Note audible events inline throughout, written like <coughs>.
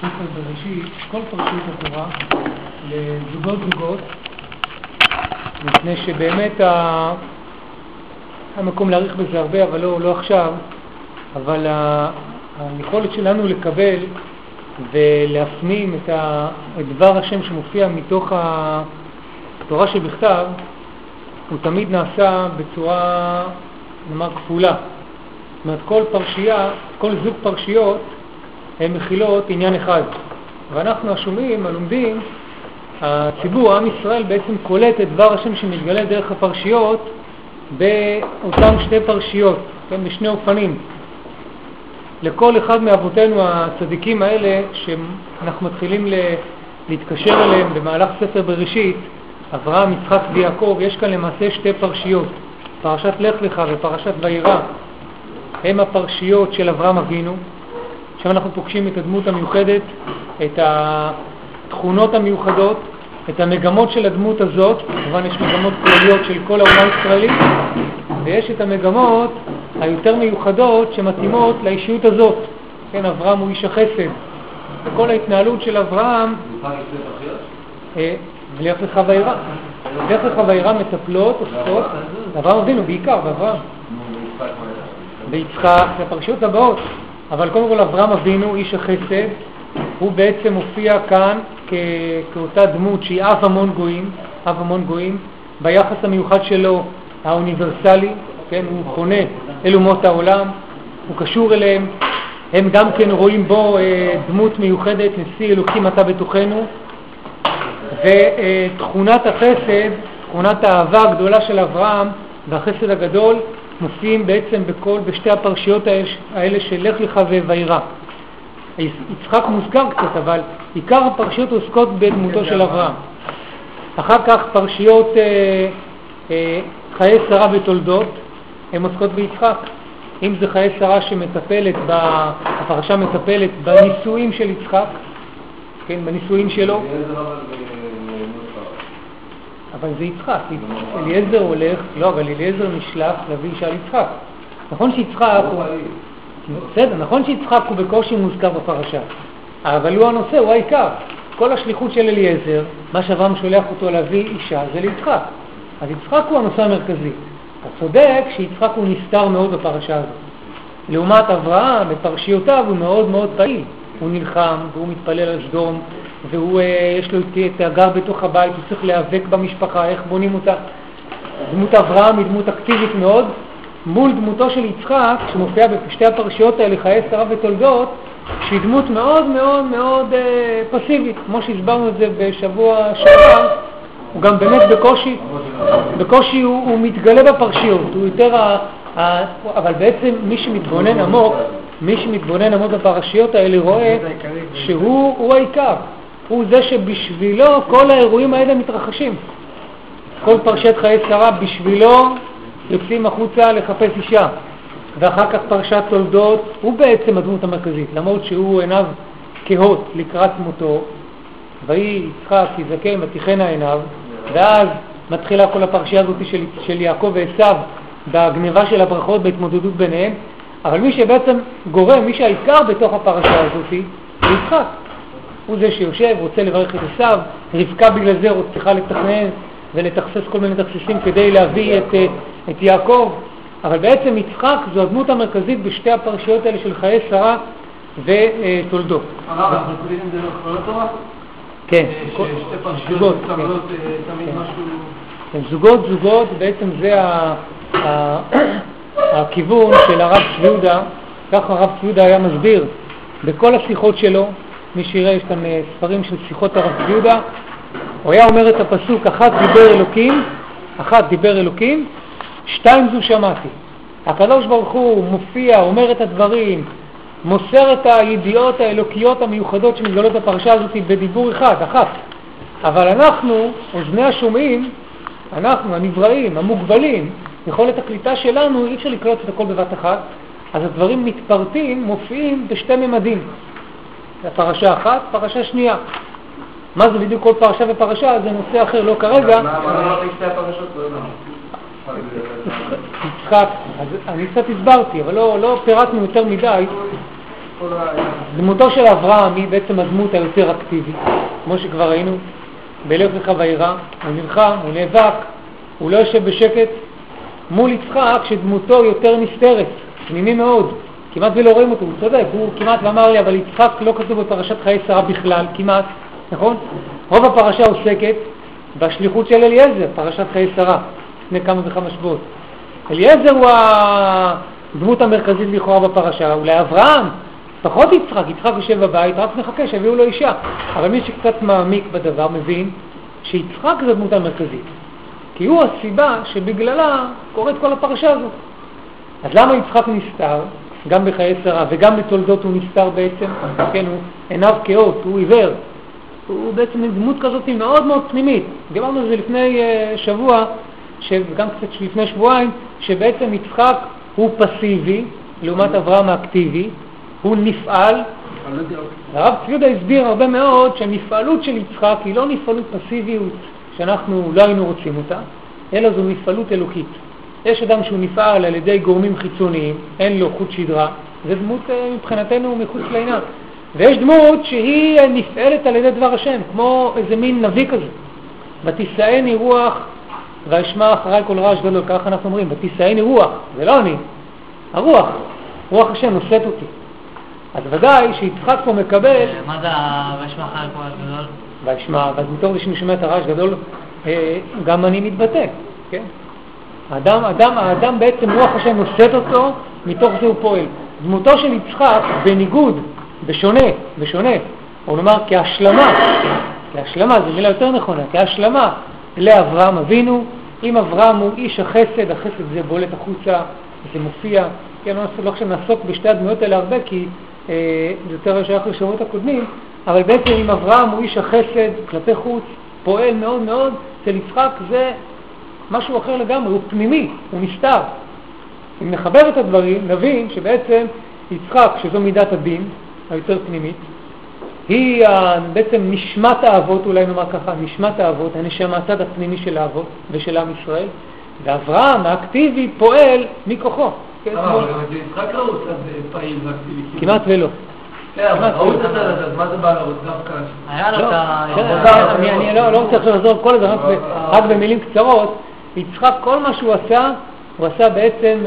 ספר בראשית, כל פרשיות התורה, לזוגות זוגות, מפני שבאמת ה... המקום להאריך בזה הרבה, אבל לא, לא עכשיו, אבל היכולת שלנו לקבל ולהפנים את, ה... את דבר השם שמופיע מתוך התורה שבכתב, הוא תמיד נעשה בצורה, נאמר, כפולה. זאת אומרת, כל פרשייה, כל זוג פרשיות, הן מכילות עניין אחד. ואנחנו השומעים, הלומדים, הציבור, עם ישראל, בעצם קולט את דבר השם שמתגלה דרך הפרשיות באותן שתי פרשיות, כן, בשני אופנים. לכל אחד מאבותינו הצדיקים האלה, שאנחנו מתחילים להתקשר אליהם במהלך ספר בראשית, אברהם, יצחק ויעקב, יש כאן למעשה שתי פרשיות, פרשת לך לך ופרשת וירא, הם הפרשיות של אברהם אבינו. עכשיו אנחנו פוגשים את הדמות המיוחדת, את התכונות המיוחדות, את המגמות של הדמות הזאת, כמובן יש מגמות כלליות של כל האומה הישראלית, ויש את המגמות היותר מיוחדות שמתאימות לאישיות הזאת. כן, אברהם הוא איש החסד. וכל ההתנהלות של אברהם... ולך לך וירא. לך לך וירא מטפלות, עוסקות, אברהם אבינו בעיקר, באברהם. ביצחק, זה הפרשיות הבאות. אבל קודם כל אברהם אבינו, איש החסד, הוא בעצם מופיע כאן כ- כאותה דמות שהיא אב המון גויים, אב המון גויים, ביחס המיוחד שלו האוניברסלי, כן, הוא פונה אל אומות העולם, הוא קשור אליהם, הם גם כן רואים בו אה, דמות מיוחדת, נשיא אלוקים אתה בתוכנו, ותכונת החסד, תכונת האהבה הגדולה של אברהם והחסד הגדול, מופיעים בעצם בכל, בשתי הפרשיות האלה של לך לך ווירא. יצחק מוזכר קצת, אבל עיקר הפרשיות עוסקות בדמותו של אברהם. אחר כך פרשיות אה, אה, חיי שרה ותולדות, הן עוסקות ביצחק. אם זה חיי שרה שמטפלת, הפרשה מטפלת בנישואים של יצחק, כן, בנישואים שלו. אבל זה יצחק, אליעזר הולך, לא, אבל אליעזר נשלח להביא אישה ליצחק. נכון שיצחק הוא... בסדר, נכון שיצחק הוא בקושי מוזכר בפרשה, אבל הוא הנושא, הוא העיקר. כל השליחות של אליעזר, מה שאברהם שולח אותו להביא אישה, זה ליצחק. אז יצחק הוא הנושא המרכזי. אתה צודק שיצחק הוא נסתר מאוד בפרשה הזאת. לעומת אברהם, בפרשיותיו הוא מאוד מאוד פעיל. הוא נלחם והוא מתפלל על סדום ויש אה, לו את הגר בתוך הבית, הוא צריך להיאבק במשפחה, איך בונים אותה. דמות אברהם היא דמות אקטיבית מאוד, מול דמותו של יצחק, שמופיעה בשתי הפרשיות האלה, חיי שרה ותולדות, שהיא דמות מאוד מאוד מאוד אה, פסיבית, כמו שהסברנו את זה בשבוע שעבר, הוא גם באמת בקושי, בקושי הוא, הוא מתגלה בפרשיות, הוא יותר, ה, ה, אבל בעצם מי שמתבונן עמוק, מי שמתבונן עמוק בפרשיות האלה רואה שהוא העיקר, הוא זה שבשבילו כל האירועים האלה מתרחשים. כל פרשת חיי שרה בשבילו יוצאים החוצה לחפש אישה. ואחר כך פרשת תולדות, הוא בעצם הדמות המרכזית, למרות שהוא עיניו כהות לקראת מותו, ויהי יצחק יזקן ותיכנה עיניו, ואז מתחילה כל הפרשייה הזאת של, של יעקב ועשיו בגניבה של הברכות, בהתמודדות ביניהם, אבל מי שבעצם גורם, מי שהעיקר בתוך הפרשה הזאת, זה יצחק. הוא זה שיושב, רוצה לברך את עשיו, רבקה בגלל זה צריכה לתכנן ולתכסס כל מיני תכסיסים כדי להביא את, את יעקב, אבל בעצם יצחק זו הדמות המרכזית בשתי הפרשיות האלה של חיי שרה ותולדות. הרב, אנחנו קוראים את זה לא תורה? כן, זוגות. כן. כן, זוגות, זוגות, בעצם זה הכיוון של הרב צבי יהודה, הרב צבי יהודה היה מסביר בכל השיחות שלו, מי שיראה, יש כאן אה, ספרים של שיחות הרב צבי יהודה, הוא היה אומר את הפסוק, אחת דיבר אלוקים, אחת דיבר אלוקים, שתיים זו שמעתי. הקדוש ברוך הוא מופיע, אומר את הדברים, מוסר את הידיעות האלוקיות המיוחדות שמתגלות בפרשה הזאת בדיבור אחד, אחת. אבל אנחנו, אוזני השומעים, אנחנו, הנבראים, המוגבלים, יכולת הקליטה שלנו, אי אפשר לקלוט את הכל בבת אחת, אז הדברים מתפרטים, מופיעים בשתי ממדים. פרשה אחת, פרשה שנייה. מה זה בדיוק כל פרשה ופרשה, זה נושא אחר, לא כרגע. מה אמרת שתי הפרשות? לא יצחק, <laughs> אני קצת הסברתי, אבל לא, לא פירטנו יותר מדי. דמותו של אברהם היא בעצם הדמות היותר אקטיבית, כמו שכבר ראינו, בלב לך וירא, הוא נלחם, הוא נאבק, הוא לא יושב בשקט, מול יצחק שדמותו יותר נסתרת, פנימי מאוד, כמעט ולא רואים אותו, הוא צודק, הוא כמעט ואמר לי, אבל יצחק לא כתוב בפרשת חיי שרה בכלל, כמעט, נכון? רוב הפרשה עוסקת בשליחות של אליעזר, פרשת חיי שרה, לפני כמה וכמה שבועות. אליעזר הוא הדמות המרכזית לכאורה בפרשה, אולי אברהם, פחות יצחק, יצחק יושב בבית, רק מחכה שיביאו לו אישה. אבל מי שקצת מעמיק בדבר מבין שיצחק זה הדמות המרכזית. כי הוא הסיבה שבגללה קורית כל הפרשה הזאת. אז למה יצחק נסתר? גם בחיי שרה וגם בתולדות הוא נסתר בעצם, כן, הוא עיניו כאות, הוא עיוור. הוא בעצם דמות כזאת מאוד מאוד פנימית. דיברנו על זה לפני uh, שבוע, גם קצת לפני שבועיים, שבעצם יצחק הוא פסיבי, לעומת אברהם האקטיבי, הוא נפעל. הרב צביודה הסביר הרבה מאוד שהנפעלות של יצחק היא לא נפעלות פסיביות שאנחנו לא היינו רוצים אותה, אלא זו נפעלות אלוקית. יש אדם שהוא נפעל על ידי גורמים חיצוניים, אין לו חוט שדרה, זה דמות אה, מבחינתנו מחוץ לעניין. ויש דמות שהיא נפעלת על ידי דבר השם, כמו איזה מין נביא כזה. ותישאני רוח ואשמע אחריי כל רעש גדול, ככה אנחנו אומרים, ותישאני רוח, זה לא אני, הרוח, רוח השם נושאת אותי. אז ודאי שיצחק פה מקבל... מה זה ואשמע אחריי כל רעש גדול? ואשמע, ואז מתוך זה שאני שומע את הרעש גדול, אה, גם אני מתבטא, כן? האדם, האדם, האדם בעצם רוח השם נושאת אותו, מתוך זה הוא פועל. דמותו של יצחק, בניגוד, בשונה, בשונה, או נאמר כהשלמה, כהשלמה, זו מילה יותר נכונה, כהשלמה לאברהם אבינו, אם אברהם הוא איש החסד, החסד זה בולט החוצה, זה מופיע, כן, לא, לא עכשיו נעסוק בשתי הדמויות האלה הרבה, כי אה, זה יותר שייך לשבועות הקודמים, אבל בעצם אם אברהם הוא איש החסד כלפי חוץ, פועל מאוד מאוד, אצל יצחק זה משהו אחר לגמרי, הוא פנימי, הוא נסתר. אם נחבר את הדברים, נבין שבעצם יצחק, שזו מידת הדין היותר פנימית, היא בעצם נשמת האבות, אולי נאמר ככה, נשמת האבות, הנשמה, הצד הפנימי של האבות ושל עם ישראל, ואברהם האקטיבי פועל מכוחו. אה, אבל את יצחק ראו קצת פעיל ואקטיבי. כמעט ולא. לו לא. אני לא רוצה עכשיו לחזור כל זה, רק במילים קצרות. יצחק, כל מה שהוא עשה, הוא עשה בעצם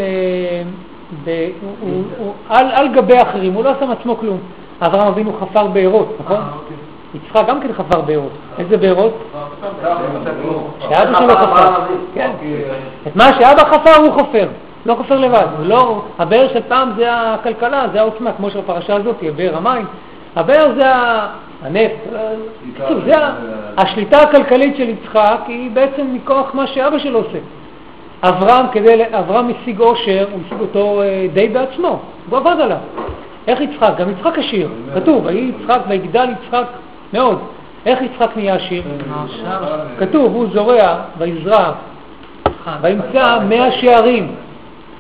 על גבי אחרים, הוא לא עשה מעצמו כלום. אברהם אבינו חפר בארות, נכון? אה, אוקיי. יצחק גם כן חפר בארות. איזה בארות? שאבא שלו חפר. כן. את מה שאבא חפר הוא חופר, לא חופר לבד. לא, הבאר של פעם זה הכלכלה, זה העוצמה, כמו שהפרשה הזאת, באר המים. הבאר זה הנפט. זה השליטה הכלכלית של יצחק היא בעצם מכוח מה שאבא שלו עושה. אברהם, כדי, אברהם השיג עושר, הוא השיג אותו אה, די בעצמו, הוא עבד עליו. איך יצחק? גם יצחק עשיר, כתוב, ויהי יצחק ויגדל יצחק מאוד. איך יצחק נהיה עשיר? כתוב, הוא זורע ויזרע וימצא מאה שערים.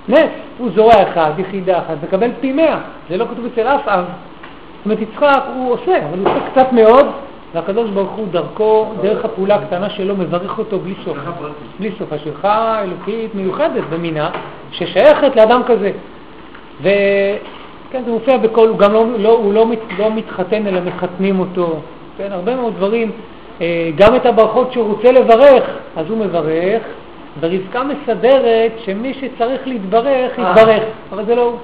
נס, הוא זורע אחד, יחידה אחת, מקבל פי מאה. זה לא כתוב אצל אף אב. זאת אומרת, יצחק הוא עושה, אבל הוא עושה קצת מאוד, והקדוש ברוך הוא דרכו, דרך הפעולה הקטנה שלו, מברך אותו בלי סוף. בלי סוף. השלכה אלוקית מיוחדת במינה, ששייכת לאדם כזה. וכן, זה מופיע בכל, הוא גם לא, לא, הוא לא, מת, לא מתחתן, אלא מחתנים אותו. כן, הרבה מאוד דברים. אה, גם את הברכות שהוא רוצה לברך, אז הוא מברך, ורבקה מסדרת שמי שצריך להתברך, יתברך. אבל זה לא...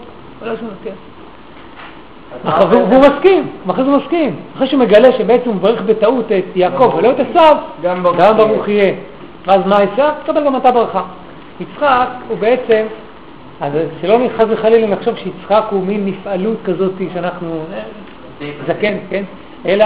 לא כן. והוא מסכים, אחרי זה הוא מסכים. אחרי שהוא מגלה שבעצם הוא מברך בטעות את יעקב ולא את עשיו, גם ברוך יהיה. ואז מה עשה? תקבל גם אתה ברכה. יצחק הוא בעצם, אז שלא חס וחלילה נחשוב שיצחק הוא מין נפעלות כזאת שאנחנו זקן, כן? אלא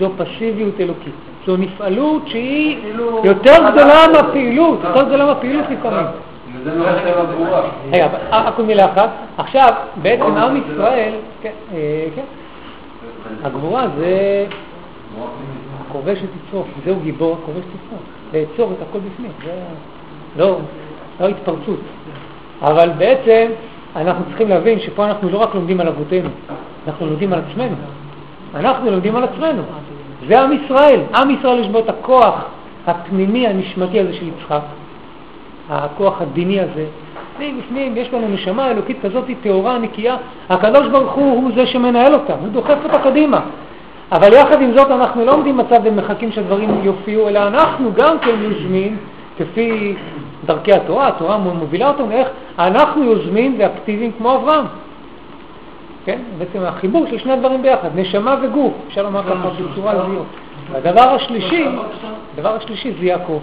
זו פסיביות אלוקית. זו נפעלות שהיא יותר גדולה מהפעילות, יותר גדולה מהפעילות לפעמים. וזה לא עושה הגבורה. רגע, רק מילה אחת. עכשיו, בעצם עם ישראל, כן, אה, כן, הגבורה זה הכובש את יצרו, זהו גיבור הכובש את יצרו, לאצור את הכל בפנים, זה לא, לא התפרצות. אבל בעצם אנחנו צריכים להבין שפה אנחנו לא רק לומדים על אבותינו, אנחנו לומדים על עצמנו. אנחנו לומדים על עצמנו. זה עם ישראל. עם ישראל יש בו את הכוח הפנימי הנשמתי הזה של יצחק, הכוח הדיני הזה, בפנים, בפנים, יש לנו נשמה אלוקית כזאת טהורה, נקייה, הקדוש ברוך הוא הוא זה שמנהל אותה, הוא דוחף אותה קדימה. אבל יחד עם זאת אנחנו לא עומדים בצד ומחכים שהדברים יופיעו, אלא אנחנו גם כן יוזמים, כפי דרכי התורה, התורה מובילה אותנו, איך אנחנו יוזמים ואקטיביים כמו אברהם. כן? בעצם החיבור של שני הדברים ביחד, נשמה וגוף, אפשר לומר ככה בצורה זו. והדבר השלישי, הדבר השלישי זה יעקב.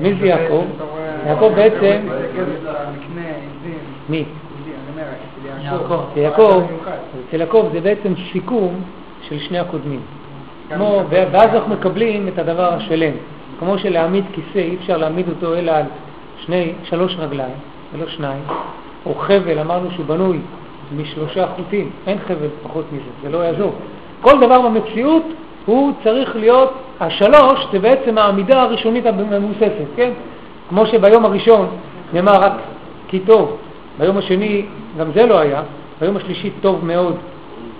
מי זה יעקב? יעקב בעצם... מי? יעקב. יעקב, אצל יעקב זה בעצם סיכום של שני הקודמים. כמו, ואז אנחנו מקבלים את הדבר השלם. כמו שלהעמיד כיסא, אי אפשר להעמיד אותו אלא על שני, שלוש רגליים, ולא שניים. או חבל, אמרנו שהוא בנוי משלושה חוטים, אין חבל פחות מזה, זה לא יעזור. כל דבר במציאות הוא צריך להיות, השלוש זה בעצם העמידה הראשונית המבוססת, כן? כמו שביום הראשון נאמר רק כי טוב, ביום השני גם זה לא היה, ביום השלישי טוב מאוד.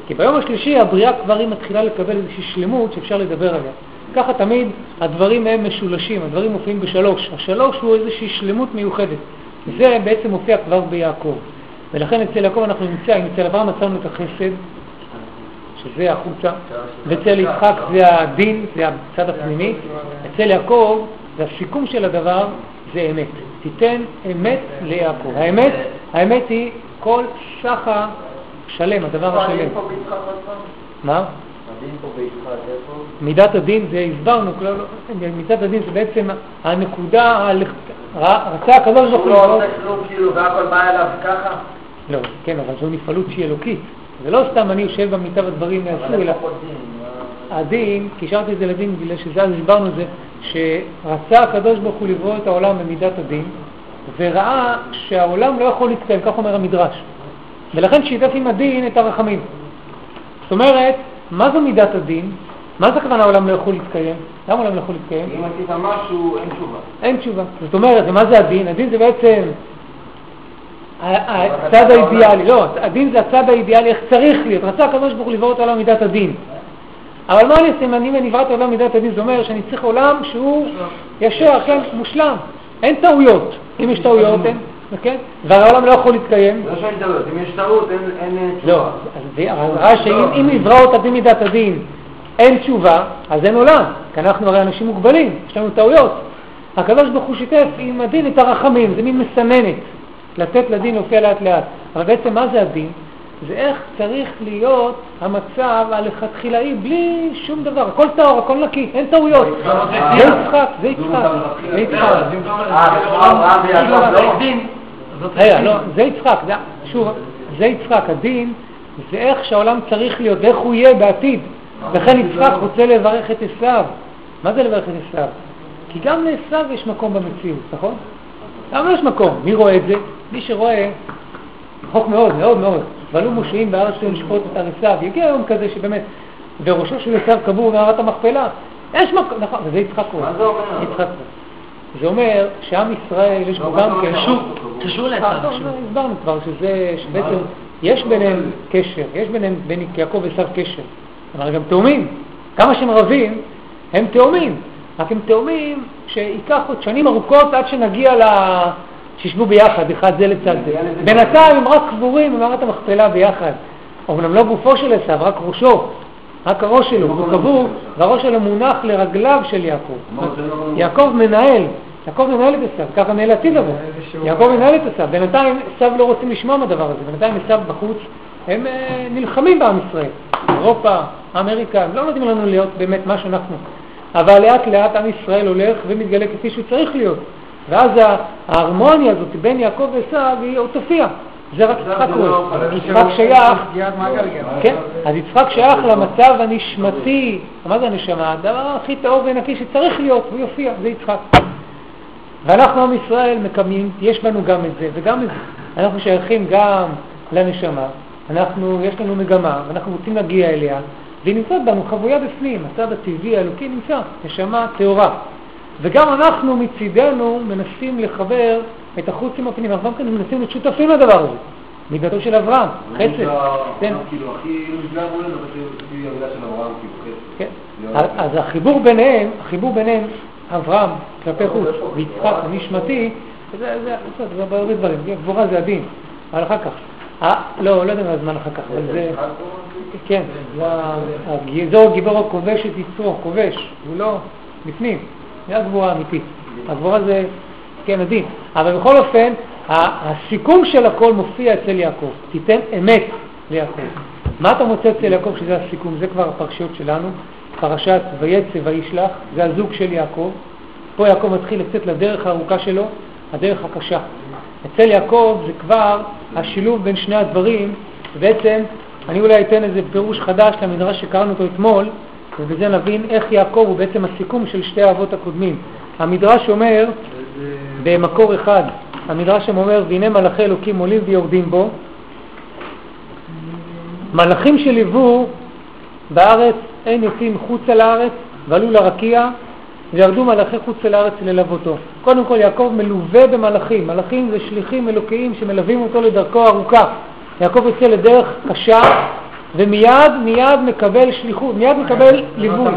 כי ביום השלישי הבריאה כבר היא מתחילה לקבל איזושהי שלמות שאפשר לדבר עליה. ככה תמיד הדברים הם משולשים, הדברים מופיעים בשלוש. השלוש הוא איזושהי שלמות מיוחדת. זה בעצם מופיע כבר ביעקב. ולכן אצל יעקב אנחנו נמצא, אם אצל אברהם מצאנו את החסד, שזה החוצה, ואצל יצחק זה הדין, זה הצד הפנימי, אצל יעקב זה הסיכום של הדבר, זה אמת. תיתן אמת ליעקב. האמת, האמת היא כל סך השלם, הדבר השלם. מה? מידת הדין זה הסברנו, מידת הדין זה בעצם הנקודה, רצה הקדוש ברוך הוא. הוא לא עושה כלום כאילו והכל בא אליו ככה? לא, כן, אבל זו נפעלות שהיא אלוקית. זה לא סתם אני יושב במיטה ודברים נעשו, אלא הדין, קישרתי את זה לדין בגלל שזה אז הסברנו את זה, שרצה הקדוש ברוך הוא לברוא את העולם במידת הדין, וראה שהעולם לא יכול להתקיים, כך אומר המדרש. ולכן שיתף עם הדין את הרחמים. זאת אומרת, מה זו מידת הדין? מה זה כוונה העולם לא יכול להתקיים? למה העולם לא יכול להתקיים? אם עשית משהו, אין תשובה. אין תשובה. זאת אומרת, ומה זה הדין? הדין זה בעצם הצד האידיאלי, לא, הדין זה הצד האידיאלי, איך צריך להיות. רצה הקדוש ברוך הוא לברוא את העולם מידת הדין. אבל מה אני עושה אם אני נברא עולם מידת הדין? זה אומר שאני צריך עולם שהוא ישר, כן, מושלם. אין טעויות. אם יש טעויות, אין, כן? והעולם לא יכול להתקיים. לא שאין טעויות, אם יש טעות, אין תשובה. לא, אז שאם יברא אותה דין מידת הדין אין תשובה, אז אין עולם. כי אנחנו הרי אנשים מוגבלים, יש לנו טעויות. הקדוש ברוך הוא שיתף עם הדין את הרחמים, זה מין מסננת. לתת לדין להופיע לאט לאט. אבל בעצם מה זה הדין? זה איך צריך להיות המצב הלכתחילאי בלי שום דבר, הכל טהור, הכל נקי, אין טעויות. זה יצחק, זה יצחק, זה יצחק. רגע, לא, זה יצחק, שוב, זה יצחק, הדין זה איך שהעולם צריך להיות, ואיך הוא יהיה בעתיד. לכן יצחק רוצה לברך את עשיו. מה זה לברך את עשיו? כי גם לעשיו יש מקום במציאות, נכון? למה יש מקום? מי רואה את זה? מי שרואה, רחוק מאוד, מאוד מאוד, ועלו מושעים בארץ שלהם לשפוט את הריסה, ויגיע יום כזה שבאמת, וראשו של עשיו קבור מערת המכפלה. יש מקום, נכון, וזה יצחק רואה. מה זה אומר? יצחק זה אומר שעם ישראל יש בו גם כן, קשור לעשיו. הסברנו כבר שזה, שבעצם יש ביניהם קשר, יש ביניהם, בין יעקב ועשיו קשר. אבל גם תאומים. כמה שהם רבים, הם תאומים. רק הם תאומים שייקח עוד שנים ארוכות עד שנגיע ל... שישבו ביחד, אחד זה לצד זה. בינתיים הם רק קבורים במערת המכפלה ביחד. אומנם לא גופו של עשיו, רק ראשו, רק הראש שלו, הוא קבור, והראש שלו מונח לרגליו של יעקב. יעקב מנהל, יעקב מנהל את עשיו, ככה מנהל עתיד לבוא. יעקב מנהל את עשיו. בינתיים עשיו לא רוצים לשמוע מהדבר הזה, בינתיים עשיו בחוץ, הם אה, נלחמים בעם ישראל. אירופה, אמריקה, הם לא נותנים לנו להיות באמת מה שאנחנו. אבל לאט לאט עם ישראל הולך ומתגלה כפי שהוא צריך להיות. ואז ההרמוניה הזאת בין יעקב ועשיו היא עוד תופיע. זה רק יצחק רואה. יצחק שייך, כן, אז יצחק שייך למצב הנשמתי, מה זה הנשמה? הדבר הכי טהור ונקי שצריך להיות, הוא יופיע, זה יצחק. ואנחנו עם ישראל מקמים, יש בנו גם את זה וגם את זה. אנחנו שייכים גם לנשמה, אנחנו, יש לנו מגמה, ואנחנו רוצים להגיע אליה, והיא נמצאת בנו חבויה בפנים, הצד הטבעי האלוקי נמצא, נשמה טהורה. וגם אנחנו מצידנו מנסים לחבר את החוץ עם הפנים, אנחנו גם כן מנסים להיות שותפים לדבר הזה. מידתו של אברהם, חסד. כן. כאילו, הכי נפגע מולנו, לפי המילה של אברהם, כאילו, חסד. כן. אז החיבור ביניהם, החיבור ביניהם, אברהם כלפי חוץ ויצחק הנשמתי, זה, בהרבה דברים, גבורה זה הדין, אבל אחר כך. אה, לא, לא יודע מה הזמן אחר כך, אבל זה... כן, זו גיבור הכובש את יצרו, כובש, הוא לא בפנים, זה הגבורה האמיתית. הגבורה זה, כן, הדין. אבל בכל אופן, הסיכום של הכל מופיע אצל יעקב. תיתן אמת ליעקב. מה אתה מוצא אצל יעקב שזה הסיכום? זה כבר הפרשיות שלנו. פרשת ויצא וישלח, זה הזוג של יעקב. פה יעקב מתחיל לצאת לדרך הארוכה שלו, הדרך הקשה. אצל יעקב זה כבר השילוב בין שני הדברים, ובעצם אני אולי אתן איזה פירוש חדש למדרש שקראנו אותו אתמול, ובזה נבין איך יעקב הוא בעצם הסיכום של שתי האבות הקודמים. המדרש אומר במקור אחד, המדרש שם אומר, והנה מלאכי אלוקים עולים ויורדים בו. מלאכים שליוו בארץ אין יוצאים חוצה לארץ ועלו לרקיע וירדו מלאכי חוצה לארץ ללוותו. קודם כל יעקב מלווה במלאכים, מלאכים זה שליחים אלוקיים שמלווים אותו לדרכו הארוכה. יעקב יוצא לדרך קשה ומיד מיד מקבל שליחות, מיד מקבל ליווי.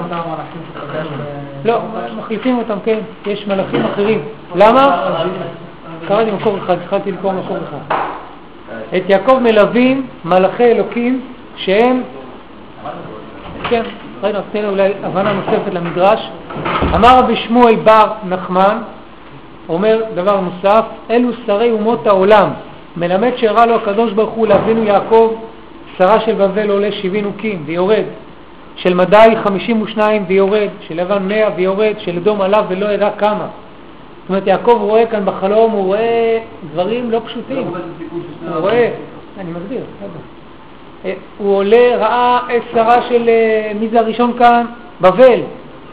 לא, מחליפים אותם, כן, יש מלאכים אחרים. למה? קראתי מקור אחד, התחלתי לקרוא מקור אחד. את יעקב מלווים מלאכי אלוקים שהם, כן, רגע, תן אולי הבנה נוספת למדרש. אמר רבי שמואל בר נחמן, אומר דבר נוסף, אלו שרי אומות העולם, מלמד שהראה לו הקדוש ברוך הוא לאבינו יעקב, שרה של בבל עולה שבעים נוקים ויורד, של מדי חמישים ושניים ויורד, של לבן מאה ויורד, של אדום עליו ולא ידע כמה. זאת אומרת, יעקב רואה כאן בחלום, הוא רואה דברים לא פשוטים. הוא רואה, אני מסביר, אה, הוא עולה, ראה את שרה של, אה, מי זה הראשון כאן? בבל.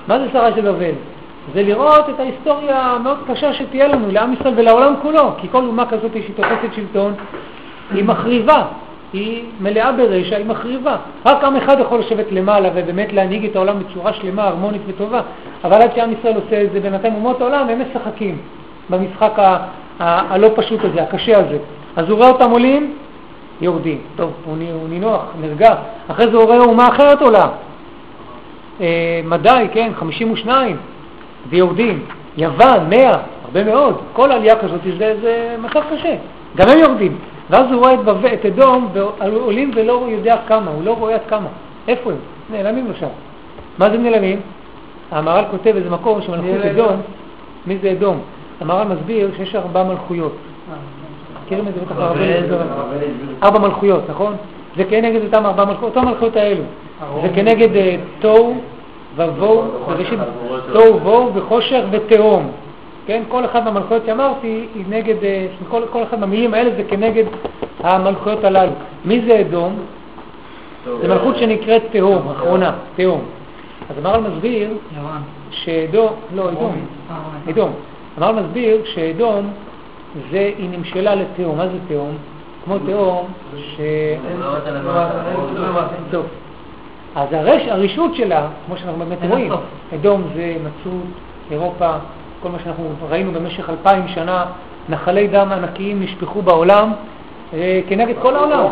מה זה שרה של בבל? זה לראות את ההיסטוריה המאוד קשה שתהיה לנו, לעם ישראל ולעולם כולו, כי כל אומה כזאת שהיא תופסת שלטון, היא מחריבה, היא מלאה ברשע, היא מחריבה. רק עם אחד יכול לשבת למעלה ובאמת להנהיג את העולם בצורה שלמה, הרמונית וטובה, אבל עד שעם ישראל עושה את זה, בינתיים אומות העולם הם משחקים במשחק הלא פשוט הזה, הקשה הזה. אז הוא רואה אותם עולים, יורדים. טוב, הוא, נינוח, נרגע. אחרי זה הוא רואה אומה אחרת עולה. אה, מדי, כן, 52, ויורדים. יוון, 100, הרבה מאוד. כל עלייה כזאת זה, זה מצב קשה. גם הם יורדים. ואז הוא רואה את, בב... את אדום עולים ולא יודע כמה, הוא לא רואה עד כמה. איפה הם? נעלמים לו שם. מה זה נעלמים? המהר"ל כותב איזה מקום שמלכות אדום, מי זה אדום? המהר"ל מסביר שיש ארבע מלכויות. מכירים את זה בטח הרבה ארבע מלכויות, נכון? זה כנגד אותם ארבע מלכויות, אותם מלכויות האלו. זה כנגד אה, תוהו ובוהו, בראשית תוהו ובוהו וחושך ותהום. כן? כל אחד מהמלכויות שאמרתי היא נגד, אה, כל, כל אחד מהמילים האלה זה כנגד המלכויות הללו. מי זה אדום? זה מלכות שנקראת תהום, אחרונה, תהום. אז המהר"ל מסביר שאדום, לא, אדום, אדום. המהר"ל מסביר שאדום זה, היא נמשלה לתהום. מה זה תהום? כמו תהום ש... טוב. אז הרש, הרשות שלה, כמו שאנחנו באמת רואים, אדום זה נצרות, אירופה, כל מה שאנחנו ראינו במשך אלפיים שנה, נחלי דם ענקיים נשפכו בעולם אה, כנגד כל העולם.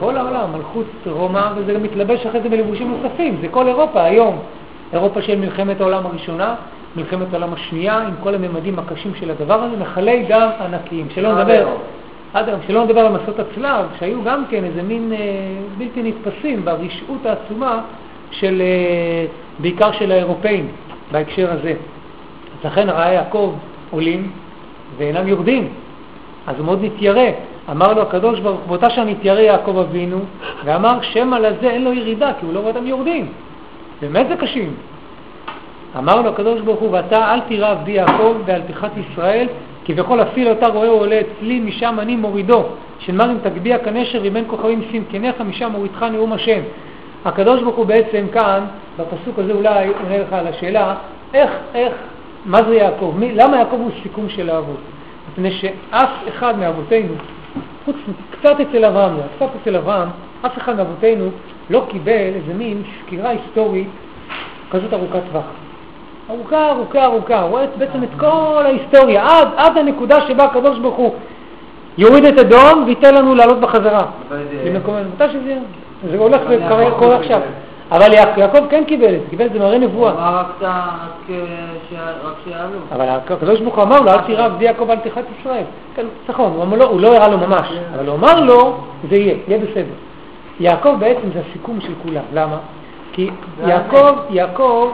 כל העולם, מלכות רומא, וזה גם מתלבש אחרי זה בלבושים נוספים, זה כל אירופה היום. אירופה של מלחמת העולם הראשונה, מלחמת העולם השנייה, עם כל הממדים הקשים של הדבר הזה, נחלי דם ענקיים. שלא נדבר, עד היום, שלא נדבר על מסעות הצלב, שהיו גם כן איזה מין אה, בלתי נתפסים ברשעות העצומה של, אה, בעיקר של האירופאים בהקשר הזה. אז לכן ראה יעקב עולים ואינם יורדים, אז הוא מאוד מתיירא. אמר לו הקדוש ברוך הוא, באותה שעה נתיירא יעקב אבינו, ואמר שמא לזה אין לו ירידה, כי הוא לא רואה אותם יורדים. באמת זה קשים. אמר לו הקדוש ברוך הוא, ואתה אל תירא עבדי יעקב ועל פתיחת ישראל, כביכול אפילו אתה רואה עולה אצלי, משם אני מורידו, שנאמר אם תגביה כנשר ובין כוכבים שים כניך, משם מורידך נאום השם. הקדוש ברוך הוא בעצם כאן, בפסוק הזה אולי עונה לך על השאלה, איך, איך, מה זה יעקב? מי, למה יעקב הוא סיכום של האבות? מפני שאף אחד מאבותינו, חוץ קצת אצל אברהם, קצת אצל אברהם, אף אחד מאבותינו לא קיבל איזה מין סקירה היסטורית כזאת ארוכת טווח. ארוכה, ארוכה, ארוכה, הוא רואה בעצם את כל ההיסטוריה, עד, עד הנקודה שבה הקדוש ברוך הוא יוריד את אדום וייתן לנו לעלות בחזרה. מתי שזה יהיה? זה הולך וקורה עכשיו. אבל יעק- יעקב כן קיבל את זה, קיבל את זה מראה הוא נבואה. אמר רק אה, שיעלו. אבל הקדוש ברוך הוא אמר לו, אל תירא עבדי יעקב אל תחת ישראל. כן, נכון, הוא הוא לא הראה לו ממש, אבל הוא אמר לו, זה יהיה, יהיה בסדר. יעקב בעצם זה הסיכום של כולם, למה? כי יעקב, יעקב,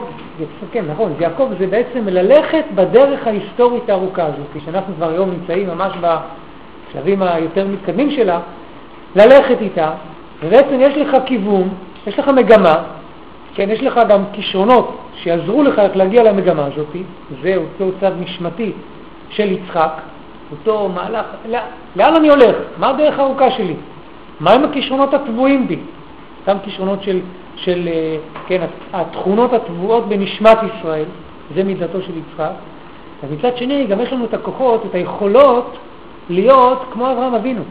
כן, נכון, יעקב זה בעצם ללכת בדרך ההיסטורית הארוכה הזאת, שאנחנו כבר היום נמצאים ממש בשלבים היותר מתקדמים שלה, ללכת איתה, ובעצם יש לך כיוון, יש לך מגמה, כן, יש לך גם כישרונות שיעזרו לך איך להגיע למגמה הזאת, זה אותו צד נשמתי של יצחק, אותו מהלך, לא, לאן אני הולך? מה הדרך הארוכה שלי? מהם הכישרונות הטבועים בי? אותם כישרונות של, של אה, כן, התכונות הטבועות בנשמת ישראל, זה מידתו של יצחק, ומצד שני גם יש לנו את הכוחות, את היכולות להיות כמו אברהם אבינו,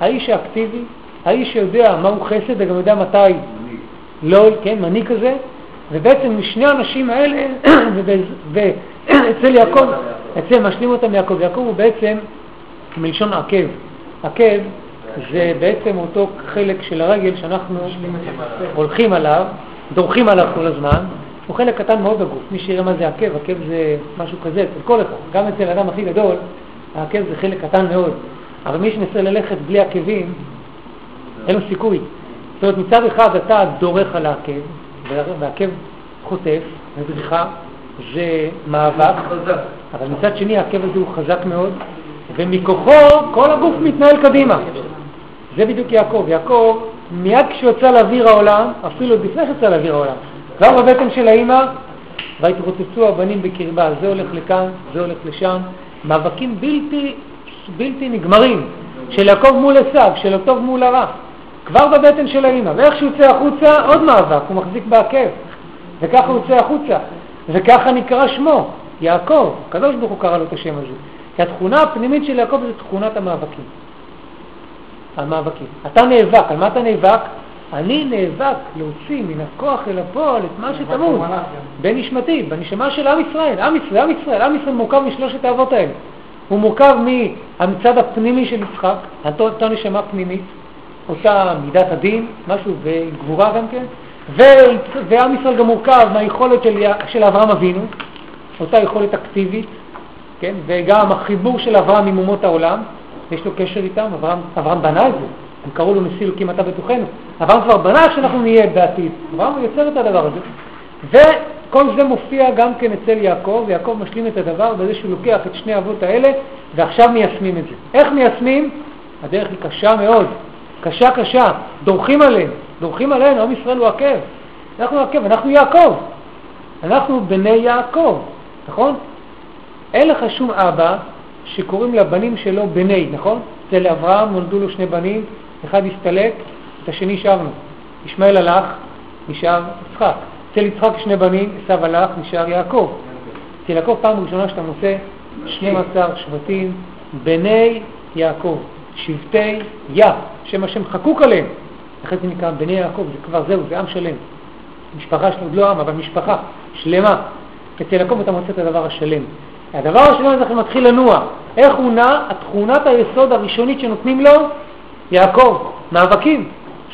האיש האקטיבי, האיש שיודע מהו חסד וגם יודע מתי לא, כן, מנהיג כזה, ובעצם משני האנשים האלה, <coughs> ואצל <coughs> יעקב, אצל משלים אותם יעקב, יעקב הוא בעצם מלשון עקב, עקב זה בעצם אותו חלק של הרגל שאנחנו הולכים עליו, דורכים עליו כל הזמן, הוא חלק קטן מאוד בגוף, מי שיראה מה זה עקב, עקב זה משהו כזה אצל כל אחד, גם אצל האדם הכי גדול, העקב זה חלק קטן מאוד, אבל מי שמנסה ללכת בלי עקבים, אין לו סיכוי. זאת אומרת, מצד אחד אתה דורך על העקב, והעקב חוטף, ודריכה זה מאבק, אבל מצד שני העקב הזה הוא חזק מאוד, ומכוחו כל הגוף מתנהל קדימה. זה בדיוק יעקב. יעקב, מיד כשהוא יצא לאוויר העולם, אפילו עוד לפני שיצא לאוויר העולם, כבר בבטן של האימא, והתרוצצו הבנים בקרבה, זה הולך לכאן, זה הולך לשם, מאבקים בלתי, בלתי נגמרים, של יעקב מול עשיו, של הטוב מול הרע. כבר בבטן של האימא, ואיך שהוא יוצא החוצה, עוד מאבק, הוא מחזיק בעקב, וככה הוא יוצא החוצה, וככה נקרא שמו, יעקב, הקדוש ברוך הוא קרא לו את השם הזה, כי התכונה הפנימית של יעקב זה תכונת המאבקים. המאבקים. אתה נאבק, על מה אתה נאבק? אני נאבק להוציא מן הכוח אל הפועל את מה שטמון בנשמתי, בנשמה של עם ישראל. עם ישראל, עם ישראל, עם ישראל מורכב משלושת האבות האלה. הוא מורכב מהמצד הפנימי של יצחק, אותה נשמה פנימית, אותה מידת הדין, משהו וגבורה גם כן, ועם ישראל גם מורכב מהיכולת של, של אברהם אבינו, אותה יכולת אקטיבית, כן, וגם החיבור של אברהם עם אומות העולם, יש לו קשר איתם, אברהם, אברהם בנה את זה, הם קראו לו נשיא אלוקים אתה בתוכנו, אברהם כבר בנה שאנחנו נהיה בעתיד, אברהם יוצר את הדבר הזה, וכל זה מופיע גם כן אצל יעקב, ויעקב משלים את הדבר בזה שהוא לוקח את שני האבות האלה, ועכשיו מיישמים את זה. איך מיישמים? הדרך היא קשה מאוד, קשה קשה, דורכים עליהם, דורכים עלינו, עם ישראל הוא עקב, אנחנו עקב, אנחנו יעקב, אנחנו בני יעקב, נכון? אין לך שום אבא שקוראים לבנים שלו בני, נכון? אצל אברהם נולדו לו שני בנים, אחד הסתלק, את השני שבנו. ישמעאל הלך, נשאר יצחק. אצל יצחק שני בנים, עשיו הלך, נשאר יעקב. אצל יעקב פעם ראשונה שאתה מוצא 12 שבטים, בני יעקב, שבטי יה, שם השם חקוק עליהם. לכן זה נקרא בני יעקב, זה כבר זהו, זה עם שלם. משפחה שלו, לא עם, אבל משפחה שלמה. אצל יעקב אתה מוצא את הדבר השלם. הדבר השלם הזה אנחנו מתחיל לנוע. איך הוא נע? תכונת היסוד הראשונית שנותנים לו, יעקב, מאבקים,